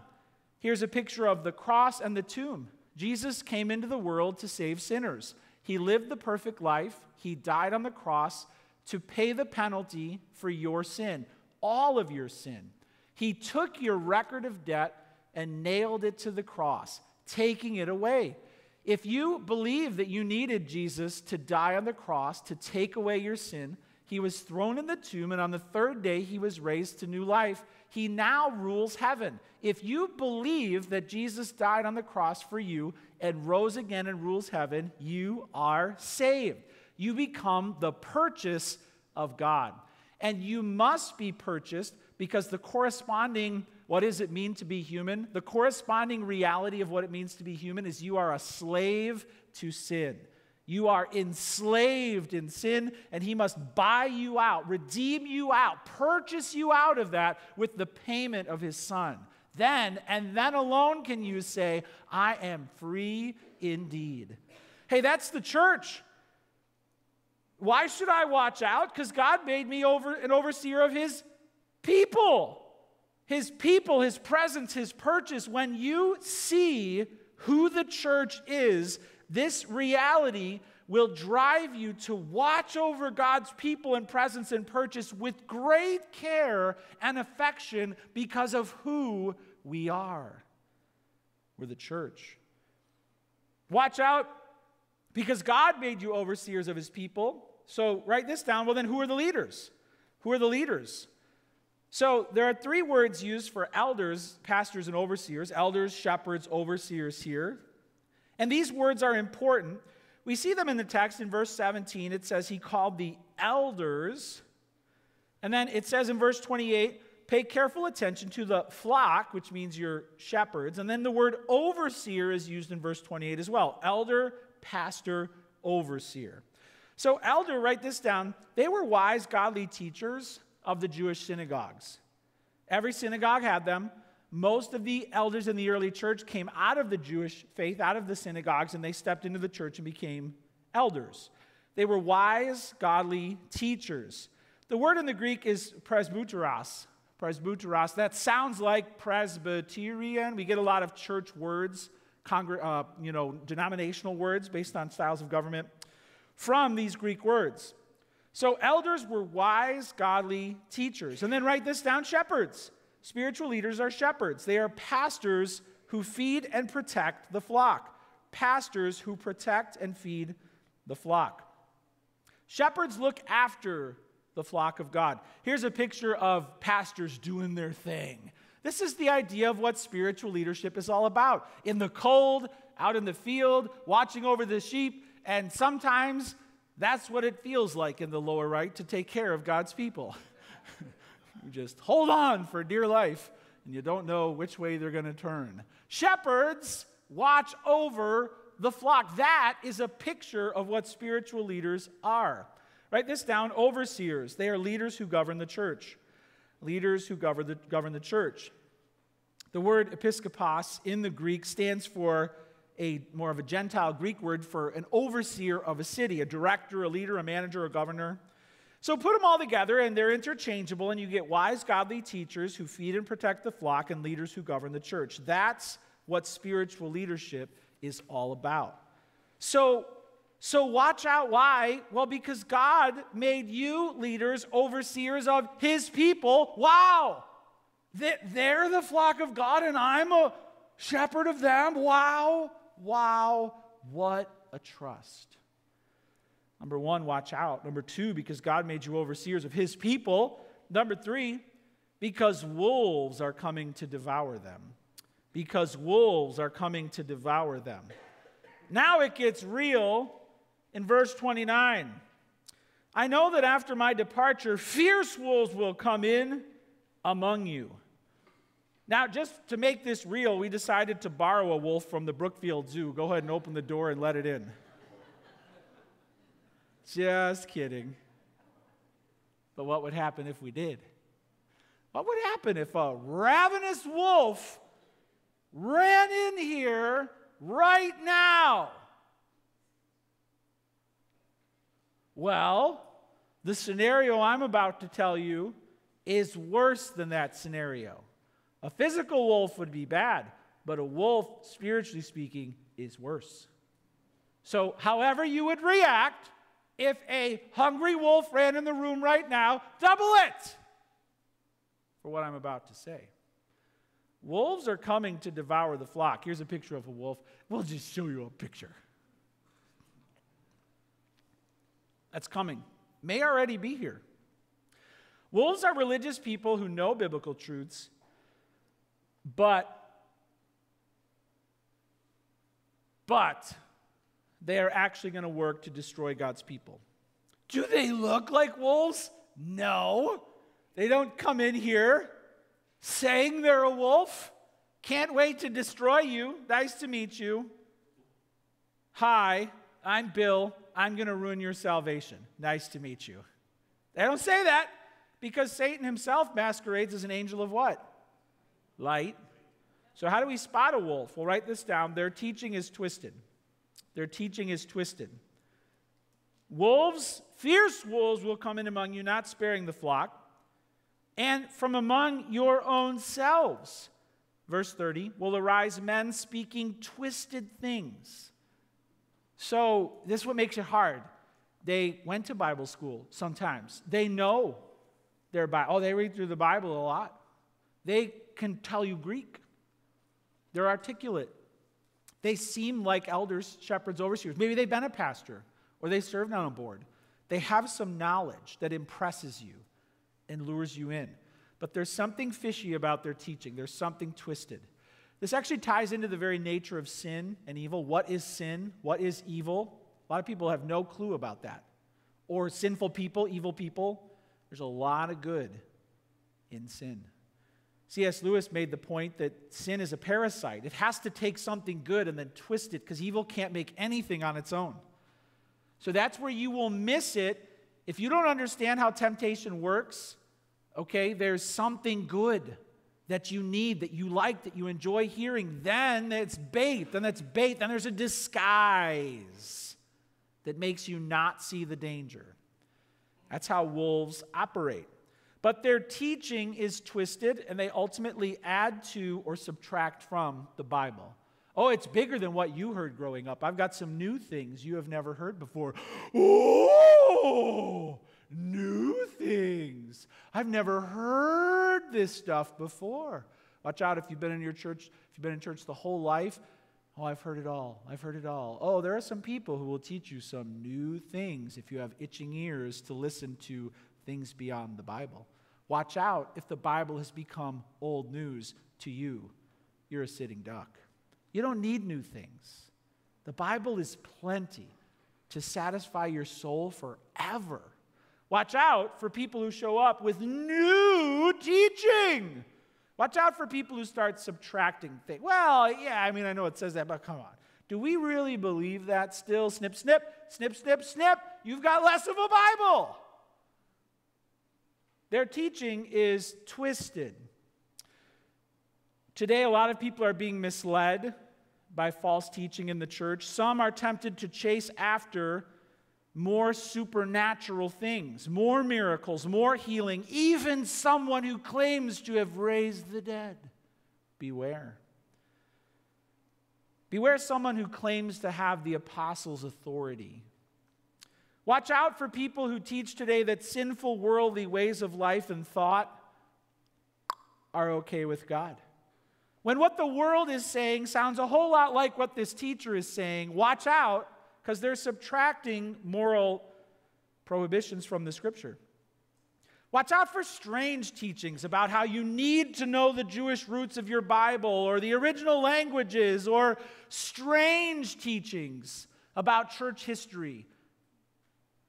Here's a picture of the cross and the tomb. Jesus came into the world to save sinners. He lived the perfect life, he died on the cross to pay the penalty for your sin, all of your sin. He took your record of debt and nailed it to the cross, taking it away. If you believe that you needed Jesus to die on the cross to take away your sin, he was thrown in the tomb, and on the third day, he was raised to new life. He now rules heaven. If you believe that Jesus died on the cross for you and rose again and rules heaven, you are saved. You become the purchase of God. And you must be purchased because the corresponding, what does it mean to be human? The corresponding reality of what it means to be human is you are a slave to sin. You are enslaved in sin, and he must buy you out, redeem you out, purchase you out of that with the payment of his son. Then, and then alone, can you say, I am free indeed. Hey, that's the church. Why should I watch out? Because God made me over an overseer of his people. His people, his presence, his purchase. When you see who the church is, this reality will drive you to watch over God's people and presence and purchase with great care and affection because of who we are. We're the church. Watch out because God made you overseers of his people. So write this down. Well, then, who are the leaders? Who are the leaders? So there are three words used for elders, pastors, and overseers elders, shepherds, overseers here. And these words are important. We see them in the text in verse 17. It says, He called the elders. And then it says in verse 28, pay careful attention to the flock, which means your shepherds. And then the word overseer is used in verse 28 as well elder, pastor, overseer. So, elder, write this down. They were wise, godly teachers of the Jewish synagogues. Every synagogue had them. Most of the elders in the early church came out of the Jewish faith, out of the synagogues, and they stepped into the church and became elders. They were wise, godly teachers. The word in the Greek is presbyteros. Presbyteros. That sounds like Presbyterian. We get a lot of church words, congr- uh, you know, denominational words based on styles of government from these Greek words. So elders were wise, godly teachers. And then write this down shepherds. Spiritual leaders are shepherds. They are pastors who feed and protect the flock. Pastors who protect and feed the flock. Shepherds look after the flock of God. Here's a picture of pastors doing their thing. This is the idea of what spiritual leadership is all about. In the cold, out in the field, watching over the sheep, and sometimes that's what it feels like in the lower right to take care of God's people. you just hold on for dear life, and you don't know which way they're going to turn. Shepherds watch over the flock. That is a picture of what spiritual leaders are. Write this down overseers. They are leaders who govern the church. Leaders who govern the, govern the church. The word episkopos in the Greek stands for a more of a Gentile Greek word for an overseer of a city, a director, a leader, a manager, a governor. So put them all together, and they're interchangeable, and you get wise, godly teachers who feed and protect the flock and leaders who govern the church. That's what spiritual leadership is all about. So, so watch out. Why? Well, because God made you leaders, overseers of his people. Wow! They're the flock of God, and I'm a shepherd of them. Wow! Wow, what a trust. Number one, watch out. Number two, because God made you overseers of his people. Number three, because wolves are coming to devour them. Because wolves are coming to devour them. Now it gets real in verse 29. I know that after my departure, fierce wolves will come in among you now, just to make this real, we decided to borrow a wolf from the Brookfield Zoo. Go ahead and open the door and let it in. Just kidding. But what would happen if we did? What would happen if a ravenous wolf ran in here right now? Well, the scenario I'm about to tell you is worse than that scenario. A physical wolf would be bad, but a wolf, spiritually speaking, is worse. So, however you would react if a hungry wolf ran in the room right now, double it for what I'm about to say. Wolves are coming to devour the flock. Here's a picture of a wolf. We'll just show you a picture. That's coming. May already be here. Wolves are religious people who know biblical truths but, but they are actually going to work to destroy God's people. Do they look like wolves? No. They don't come in here saying they're a wolf. Can't wait to destroy you. Nice to meet you. Hi, I'm Bill. I'm going to ruin your salvation. Nice to meet you. They don't say that because Satan himself masquerades as an angel of what? light. So, how do we spot a wolf? Well, write this down. Their teaching is twisted. Their teaching is twisted. Wolves, fierce wolves, will come in among you, not sparing the flock, and from among your own selves. Verse 30 will arise men speaking twisted things. So, this is what makes it hard. They went to Bible school sometimes. They know their Bible. Oh, they read through the Bible a lot. They can tell you Greek. They're articulate. They seem like elders, shepherds, overseers. Maybe they've been a pastor or they served on a board. They have some knowledge that impresses you and lures you in. But there's something fishy about their teaching, there's something twisted. This actually ties into the very nature of sin and evil. What is sin? What is evil? A lot of people have no clue about that. Or sinful people, evil people. There's a lot of good in sin. C.S. Lewis made the point that sin is a parasite. It has to take something good and then twist it because evil can't make anything on its own. So that's where you will miss it. If you don't understand how temptation works, okay, there's something good that you need, that you like, that you enjoy hearing, then it's bait. Then it's bait. Then there's a disguise that makes you not see the danger. That's how wolves operate. But their teaching is twisted, and they ultimately add to or subtract from the Bible. Oh, it's bigger than what you heard growing up. I've got some new things you have never heard before. Oh, new things. I've never heard this stuff before. Watch out if you've been in your church, if you've been in church the whole life. Oh, I've heard it all. I've heard it all. Oh, there are some people who will teach you some new things if you have itching ears to listen to things beyond the Bible. Watch out if the Bible has become old news to you. You're a sitting duck. You don't need new things. The Bible is plenty to satisfy your soul forever. Watch out for people who show up with new teaching. Watch out for people who start subtracting things. Well, yeah, I mean, I know it says that, but come on. Do we really believe that still? Snip, snip, snip, snip, snip. You've got less of a Bible. Their teaching is twisted. Today, a lot of people are being misled by false teaching in the church. Some are tempted to chase after more supernatural things, more miracles, more healing, even someone who claims to have raised the dead. Beware. Beware someone who claims to have the apostles' authority. Watch out for people who teach today that sinful, worldly ways of life and thought are okay with God. When what the world is saying sounds a whole lot like what this teacher is saying, watch out because they're subtracting moral prohibitions from the scripture. Watch out for strange teachings about how you need to know the Jewish roots of your Bible or the original languages or strange teachings about church history.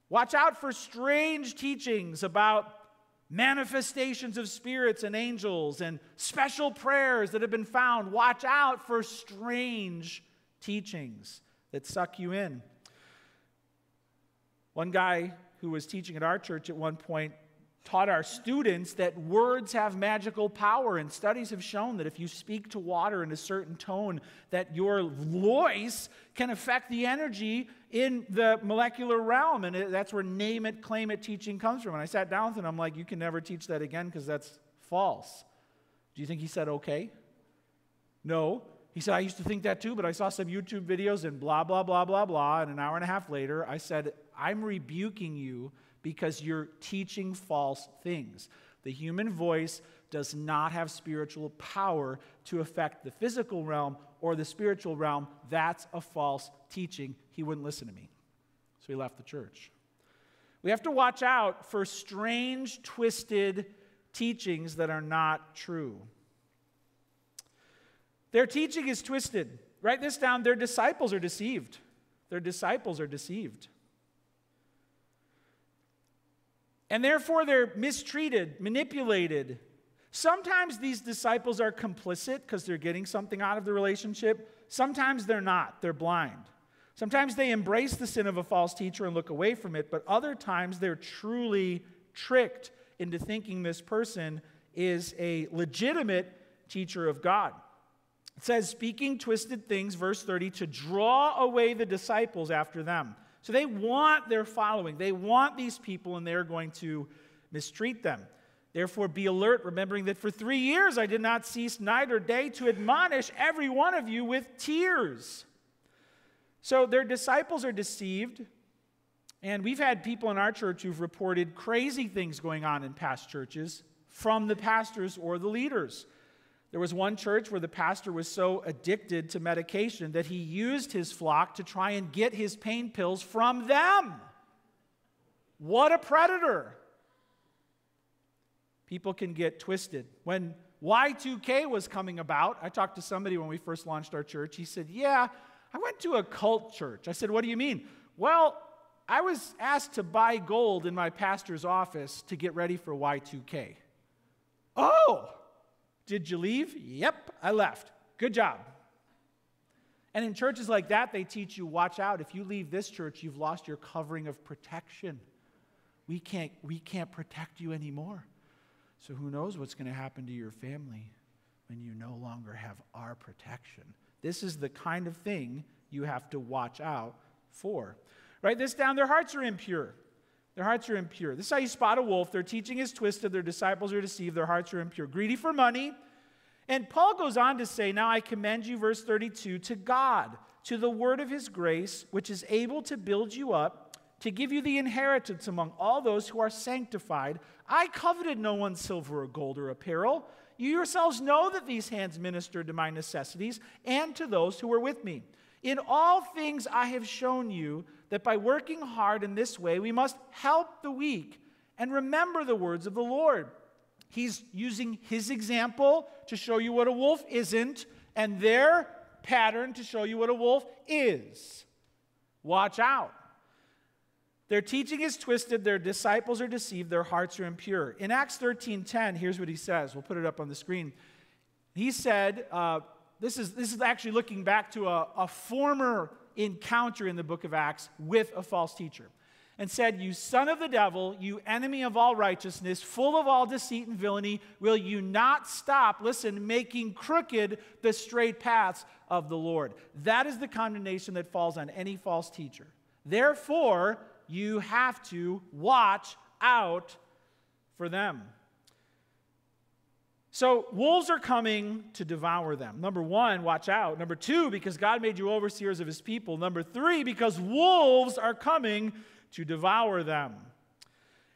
Watch out for strange teachings about manifestations of spirits and angels and special prayers that have been found. Watch out for strange teachings that suck you in. One guy who was teaching at our church at one point taught our students that words have magical power and studies have shown that if you speak to water in a certain tone that your voice can affect the energy in the molecular realm and that's where name it claim it teaching comes from. And i sat down with him i'm like you can never teach that again because that's false. Do you think he said okay? No. He said i used to think that too but i saw some youtube videos and blah blah blah blah blah and an hour and a half later i said i'm rebuking you because you're teaching false things. The human voice does not have spiritual power to affect the physical realm or the spiritual realm. That's a false teaching. He wouldn't listen to me. So he left the church. We have to watch out for strange, twisted teachings that are not true. Their teaching is twisted. Write this down. Their disciples are deceived. Their disciples are deceived. And therefore, they're mistreated, manipulated. Sometimes these disciples are complicit because they're getting something out of the relationship. Sometimes they're not, they're blind. Sometimes they embrace the sin of a false teacher and look away from it, but other times they're truly tricked into thinking this person is a legitimate teacher of God. It says, speaking twisted things, verse 30, to draw away the disciples after them. So they want their following. They want these people, and they're going to mistreat them. Therefore, be alert, remembering that for three years I did not cease night or day to admonish every one of you with tears. So their disciples are deceived. And we've had people in our church who've reported crazy things going on in past churches from the pastors or the leaders. There was one church where the pastor was so addicted to medication that he used his flock to try and get his pain pills from them. What a predator! People can get twisted. When Y2K was coming about, I talked to somebody when we first launched our church. He said, Yeah, I went to a cult church. I said, What do you mean? Well, I was asked to buy gold in my pastor's office to get ready for Y2K. Oh, did you leave? Yep, I left. Good job. And in churches like that, they teach you watch out. If you leave this church, you've lost your covering of protection. We can't, we can't protect you anymore. So who knows what's going to happen to your family when you no longer have our protection? This is the kind of thing you have to watch out for. Write this down their hearts are impure. Their hearts are impure. This is how you spot a wolf. Their teaching is twisted, their disciples are deceived, their hearts are impure. Greedy for money. And Paul goes on to say, Now I commend you, verse 32, to God, to the word of his grace, which is able to build you up, to give you the inheritance among all those who are sanctified. I coveted no one's silver or gold or apparel. You yourselves know that these hands ministered to my necessities and to those who were with me. In all things I have shown you that by working hard in this way, we must help the weak and remember the words of the Lord. He's using his example to show you what a wolf isn't, and their pattern to show you what a wolf is. Watch out. Their teaching is twisted, their disciples are deceived, their hearts are impure. In Acts 13:10, here's what he says. We'll put it up on the screen. He said, uh, this, is, this is actually looking back to a, a former encounter in the book of Acts with a false teacher and said, You son of the devil, you enemy of all righteousness, full of all deceit and villainy, will you not stop, listen, making crooked the straight paths of the Lord? That is the condemnation that falls on any false teacher. Therefore, you have to watch out for them. So, wolves are coming to devour them. Number one, watch out. Number two, because God made you overseers of his people. Number three, because wolves are coming to devour them.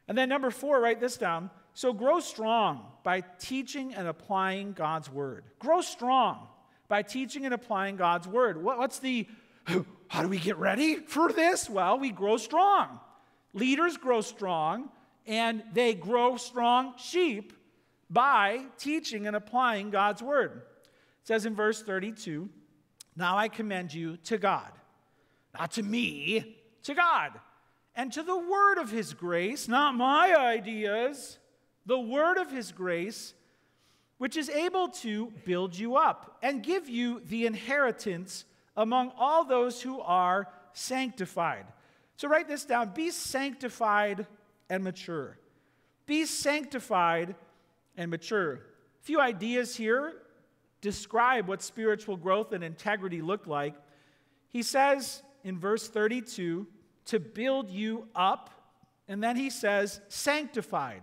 And then number four, write this down. So, grow strong by teaching and applying God's word. Grow strong by teaching and applying God's word. what's the, how do we get ready for this? Well, we grow strong. Leaders grow strong, and they grow strong sheep by teaching and applying God's word. It says in verse 32 Now I commend you to God, not to me, to God, and to the word of his grace, not my ideas, the word of his grace, which is able to build you up and give you the inheritance among all those who are sanctified. So write this down be sanctified and mature. Be sanctified and mature. A few ideas here describe what spiritual growth and integrity look like. He says in verse 32 to build you up, and then he says sanctified.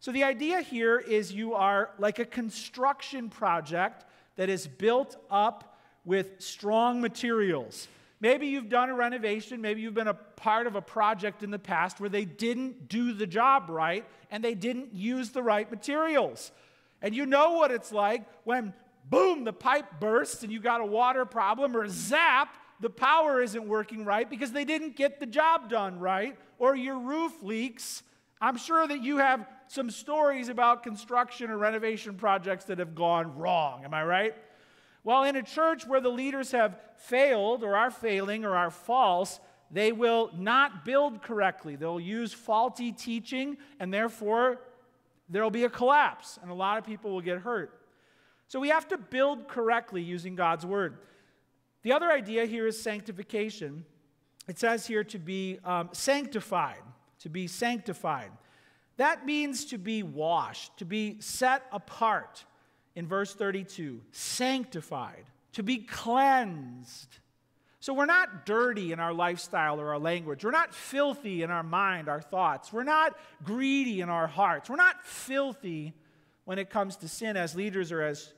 So the idea here is you are like a construction project that is built up with strong materials. Maybe you've done a renovation, maybe you've been a part of a project in the past where they didn't do the job right and they didn't use the right materials. And you know what it's like when, boom, the pipe bursts and you got a water problem, or zap, the power isn't working right because they didn't get the job done right, or your roof leaks. I'm sure that you have some stories about construction or renovation projects that have gone wrong. Am I right? Well, in a church where the leaders have failed or are failing or are false, they will not build correctly. They'll use faulty teaching, and therefore there will be a collapse, and a lot of people will get hurt. So we have to build correctly using God's word. The other idea here is sanctification. It says here to be um, sanctified, to be sanctified. That means to be washed, to be set apart in verse 32 sanctified, to be cleansed. So we're not dirty in our lifestyle or our language. We're not filthy in our mind, our thoughts. We're not greedy in our hearts. We're not filthy when it comes to sin as leaders or as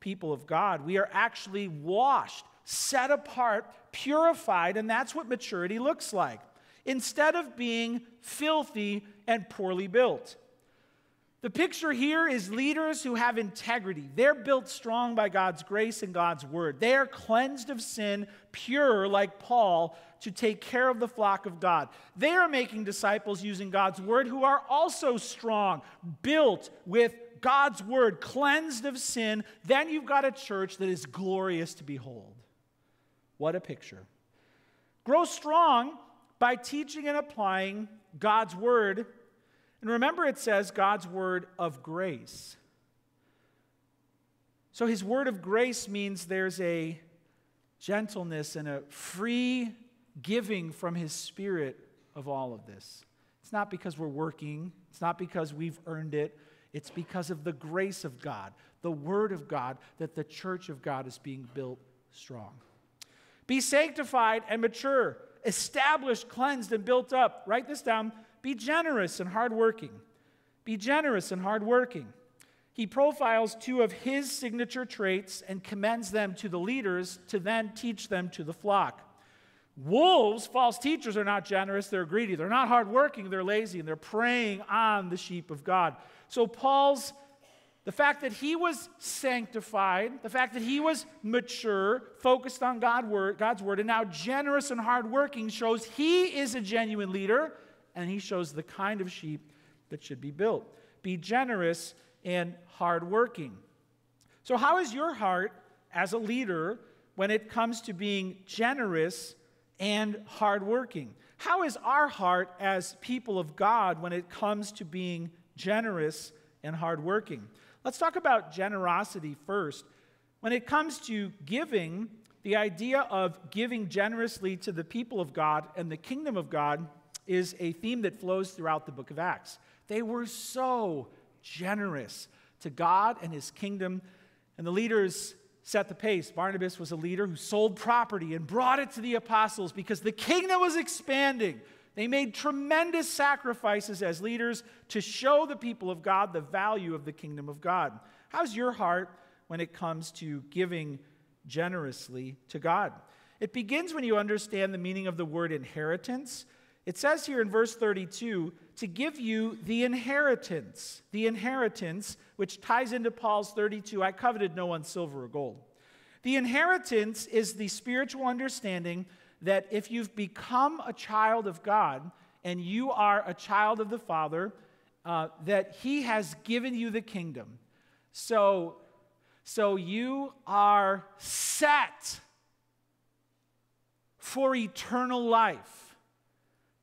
people of God. We are actually washed, set apart, purified, and that's what maturity looks like, instead of being filthy and poorly built. The picture here is leaders who have integrity. They're built strong by God's grace and God's word. They are cleansed of sin, pure like Paul, to take care of the flock of God. They are making disciples using God's word who are also strong, built with God's word, cleansed of sin. Then you've got a church that is glorious to behold. What a picture. Grow strong by teaching and applying God's word and remember, it says God's word of grace. So his word of grace means there's a gentleness and a free giving from his spirit of all of this. It's not because we're working, it's not because we've earned it, it's because of the grace of God, the word of God, that the church of God is being built strong. Be sanctified and mature, established, cleansed, and built up. Write this down be generous and hardworking. Be generous and hardworking. He profiles two of his signature traits and commends them to the leaders to then teach them to the flock. Wolves, false teachers, are not generous, they're greedy. They're not hardworking, they're lazy, and they're preying on the sheep of God. So, Paul's, the fact that he was sanctified, the fact that he was mature, focused on God's word, and now generous and hardworking shows he is a genuine leader and he shows the kind of sheep that should be built. Be generous and hardworking. So, how is your heart as a leader when it comes to being generous and hardworking? How is our heart as people of God when it comes to being generous and hardworking? Let's talk about generosity first. When it comes to giving, the idea of giving generously to the people of God and the kingdom of God is a theme that flows throughout the book of Acts. They were so generous to God and his kingdom, and the leaders set the pace. Barnabas was a leader who sold property and brought it to the apostles because the kingdom was expanding. They made tremendous sacrifices as leaders to show the people of God the value of the kingdom of God. How's your heart when it comes to giving generously to God? It begins when you understand the meaning of the word inheritance. It says here in verse 32 to give you the inheritance, the inheritance, which ties into Paul's 32 I coveted no one's silver or gold. The inheritance is the spiritual understanding that if you've become a child of God and you are a child of the Father, uh, that He has given you the kingdom. So, so you are set for eternal life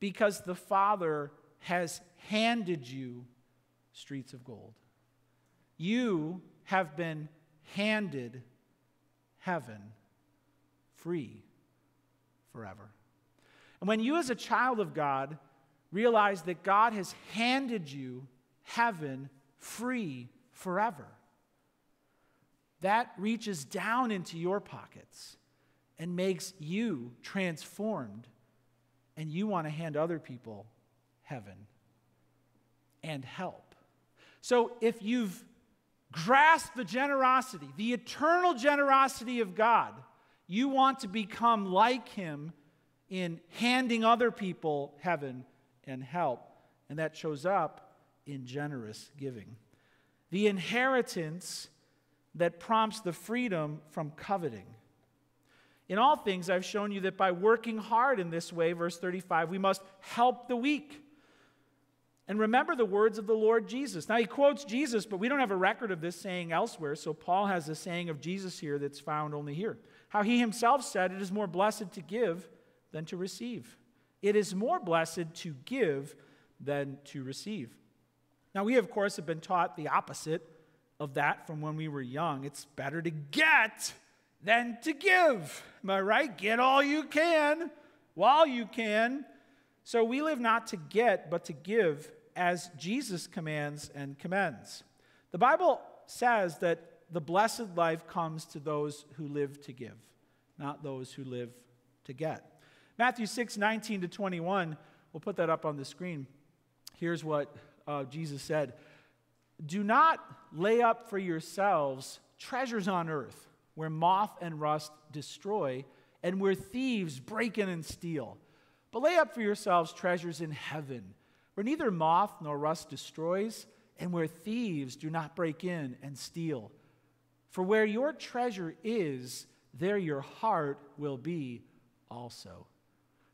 because the Father has handed you streets of gold. You have been handed heaven free forever. And when you, as a child of God, realize that God has handed you heaven free forever, that reaches down into your pockets and makes you transformed and you want to hand other people heaven and help. So if you've grasped the generosity, the eternal generosity of God, you want to become like Him in handing other people heaven and help. And that shows up in generous giving. The inheritance that prompts the freedom from coveting. In all things, I've shown you that by working hard in this way, verse 35, we must help the weak. And remember the words of the Lord Jesus. Now, he quotes Jesus, but we don't have a record of this saying elsewhere, so Paul has a saying of Jesus here that's found only here. How he himself said, It is more blessed to give than to receive. It is more blessed to give than to receive. Now, we, of course, have been taught the opposite of that from when we were young. It's better to get than to give. Am I right? Get all you can while you can. So we live not to get, but to give as Jesus commands and commends. The Bible says that the blessed life comes to those who live to give, not those who live to get. Matthew 6, 19 to 21, we'll put that up on the screen. Here's what uh, Jesus said Do not lay up for yourselves treasures on earth where moth and rust destroy, and where thieves break in and steal. But lay up for yourselves treasures in heaven, where neither moth nor rust destroys, and where thieves do not break in and steal. For where your treasure is, there your heart will be also.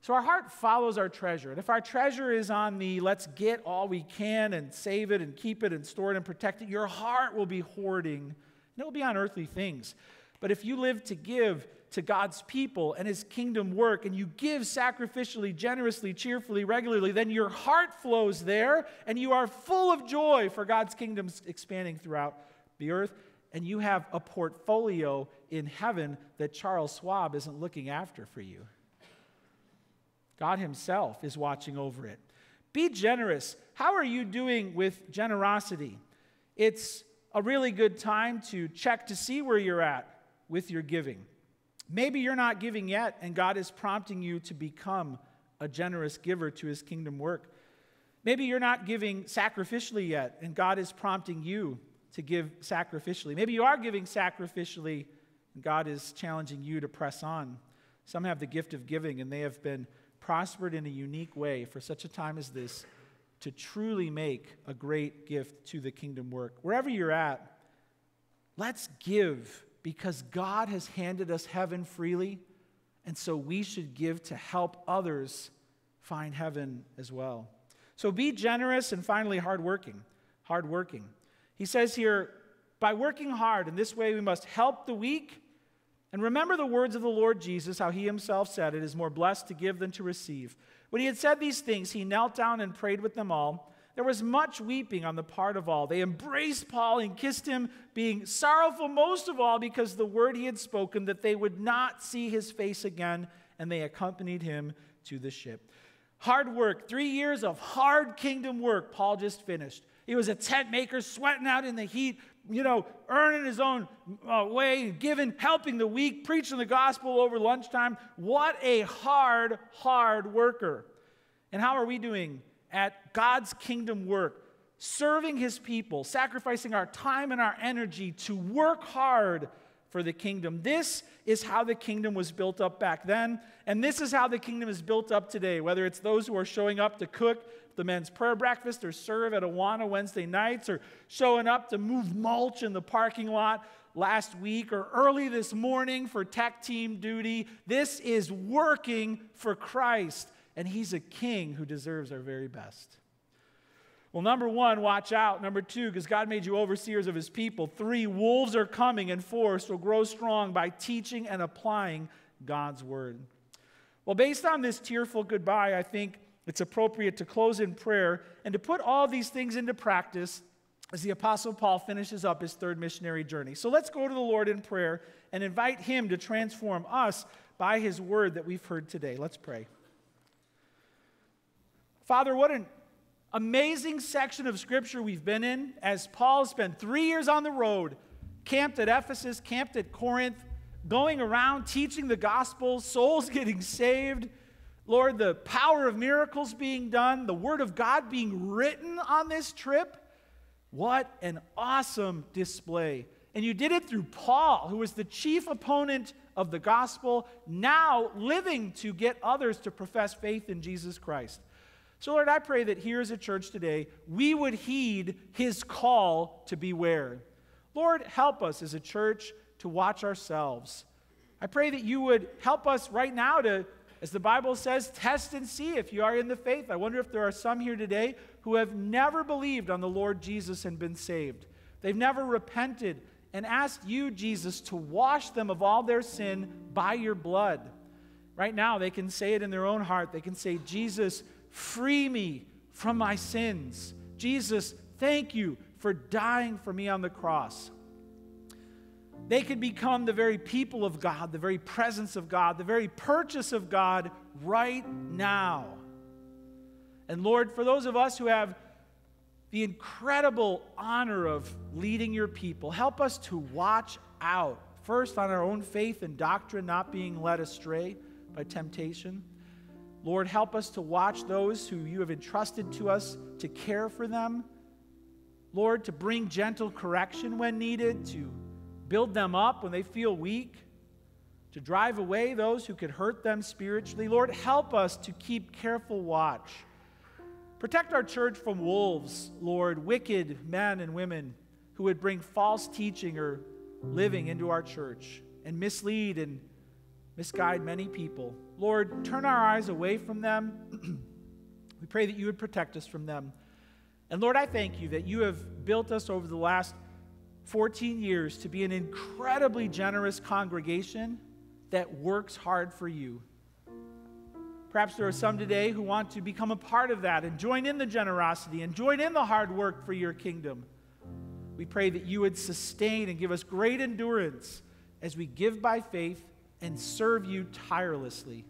So our heart follows our treasure. And if our treasure is on the let's get all we can and save it and keep it and store it and protect it, your heart will be hoarding and it will be on earthly things. But if you live to give to God's people and his kingdom work and you give sacrificially, generously, cheerfully, regularly, then your heart flows there and you are full of joy for God's kingdom expanding throughout the earth. And you have a portfolio in heaven that Charles Schwab isn't looking after for you. God Himself is watching over it. Be generous. How are you doing with generosity? It's a really good time to check to see where you're at with your giving. Maybe you're not giving yet, and God is prompting you to become a generous giver to His kingdom work. Maybe you're not giving sacrificially yet, and God is prompting you to give sacrificially. Maybe you are giving sacrificially, and God is challenging you to press on. Some have the gift of giving, and they have been prospered in a unique way for such a time as this to truly make a great gift to the kingdom work. Wherever you're at, let's give because God has handed us heaven freely, and so we should give to help others find heaven as well. So be generous and finally hardworking. Hardworking. He says here, by working hard in this way, we must help the weak and remember the words of the Lord Jesus, how he himself said, It is more blessed to give than to receive. When he had said these things, he knelt down and prayed with them all. There was much weeping on the part of all. They embraced Paul and kissed him, being sorrowful most of all because the word he had spoken, that they would not see his face again, and they accompanied him to the ship. Hard work, three years of hard kingdom work, Paul just finished. He was a tent maker, sweating out in the heat, you know, earning his own uh, way, giving, helping the weak, preaching the gospel over lunchtime. What a hard, hard worker. And how are we doing at God's kingdom work? Serving his people, sacrificing our time and our energy to work hard for the kingdom. This is how the kingdom was built up back then, and this is how the kingdom is built up today, whether it's those who are showing up to cook the men's prayer breakfast or serve at Awana Wednesday nights or showing up to move mulch in the parking lot last week or early this morning for tech team duty. This is working for Christ, and He's a king who deserves our very best. Well, number one, watch out. Number two, because God made you overseers of his people. Three, wolves are coming. And four, so grow strong by teaching and applying God's word. Well, based on this tearful goodbye, I think it's appropriate to close in prayer and to put all these things into practice as the Apostle Paul finishes up his third missionary journey. So let's go to the Lord in prayer and invite him to transform us by his word that we've heard today. Let's pray. Father, what an amazing section of scripture we've been in as Paul spent three years on the road, camped at Ephesus, camped at Corinth, going around teaching the gospel, souls getting saved Lord, the power of miracles being done, the Word of God being written on this trip. What an awesome display. And you did it through Paul, who was the chief opponent of the gospel, now living to get others to profess faith in Jesus Christ. So, Lord, I pray that here as a church today, we would heed his call to beware. Lord, help us as a church to watch ourselves. I pray that you would help us right now to as the Bible says, test and see if you are in the faith. I wonder if there are some here today who have never believed on the Lord Jesus and been saved. They've never repented and asked you, Jesus, to wash them of all their sin by your blood. Right now, they can say it in their own heart. They can say, Jesus, free me from my sins. Jesus, thank you for dying for me on the cross. They could become the very people of God, the very presence of God, the very purchase of God right now. And Lord, for those of us who have the incredible honor of leading your people, help us to watch out, first on our own faith and doctrine not being led astray by temptation. Lord, help us to watch those who you have entrusted to us to care for them. Lord, to bring gentle correction when needed, to build them up when they feel weak, to drive away those who could hurt them spiritually. Lord, help us to keep careful watch. Protect our church from wolves, Lord, wicked men and women who would bring false teaching or living into our church and mislead and misguide many people. Lord, turn our eyes away from them. we pray that you would protect us from them. And Lord, I thank you that you have built us over the last 14 years to be an incredibly generous congregation that works hard for you. Perhaps there are some today who want to become a part of that and join in the generosity and join in the hard work for your kingdom. We pray that you would sustain and give us great endurance as we give by faith and serve you tirelessly.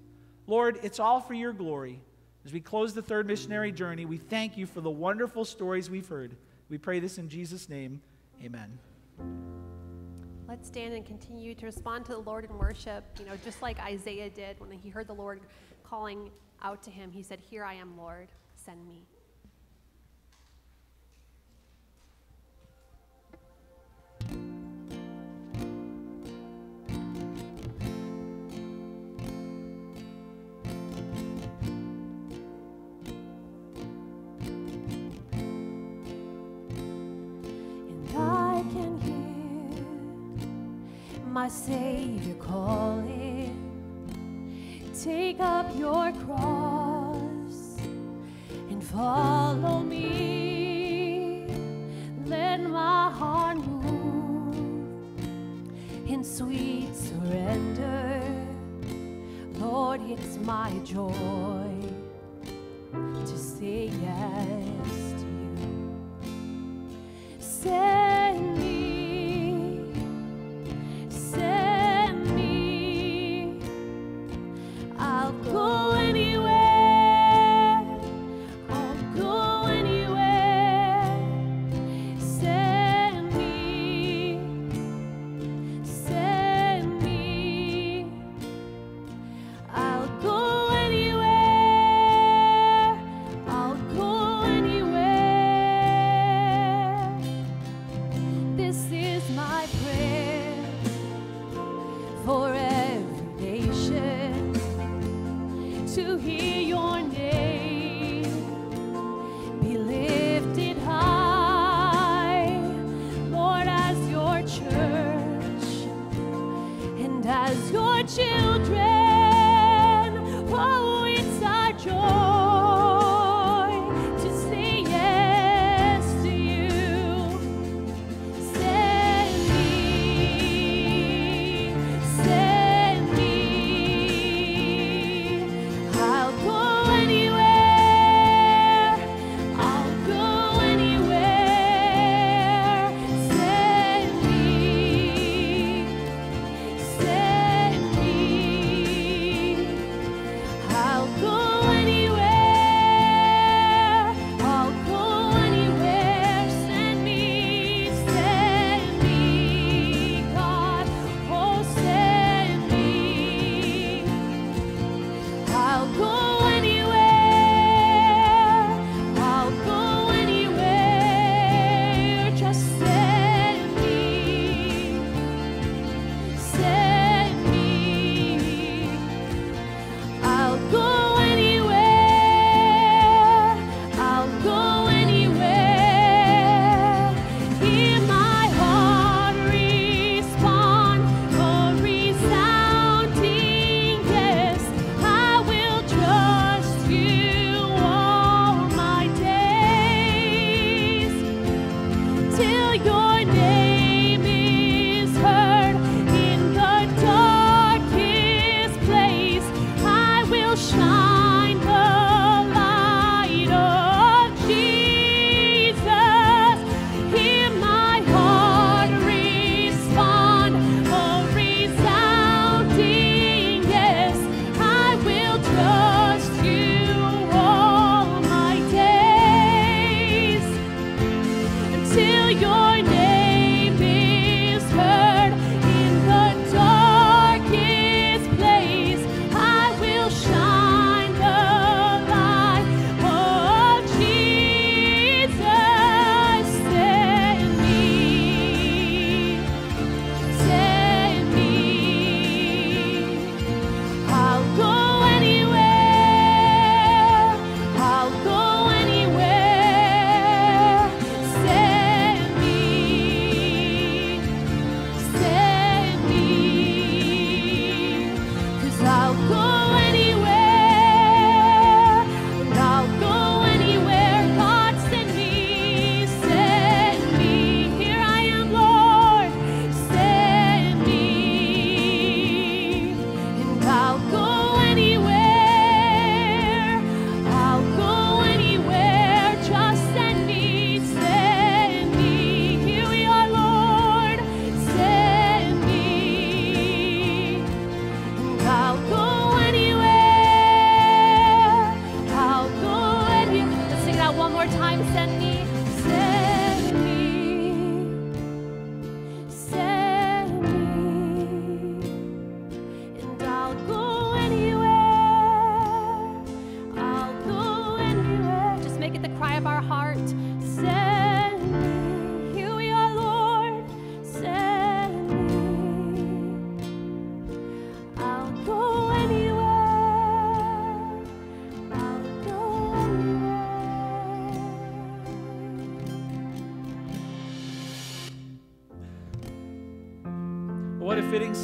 Lord, it's all for your glory. As we close the third missionary journey, we thank you for the wonderful stories we've heard. We pray this in Jesus' name. Amen. Let's stand and continue to respond to the Lord in worship, you know, just like Isaiah did when he heard the Lord calling out to him. He said, Here I am, Lord, send me. And my Savior calling. Take up your cross and follow me. Let my heart move in sweet surrender. Lord, it's my joy to say yes to you. Send I'll go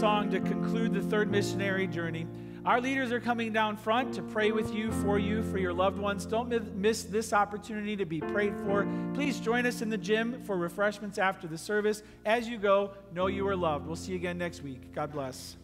song to conclude the third missionary journey. Our leaders are coming down front to pray with you, for you, for your loved ones. Don't miss this opportunity to be prayed for. Please join us in the gym for refreshments after the service. As you go, know you are loved. We'll see you again next week. God bless.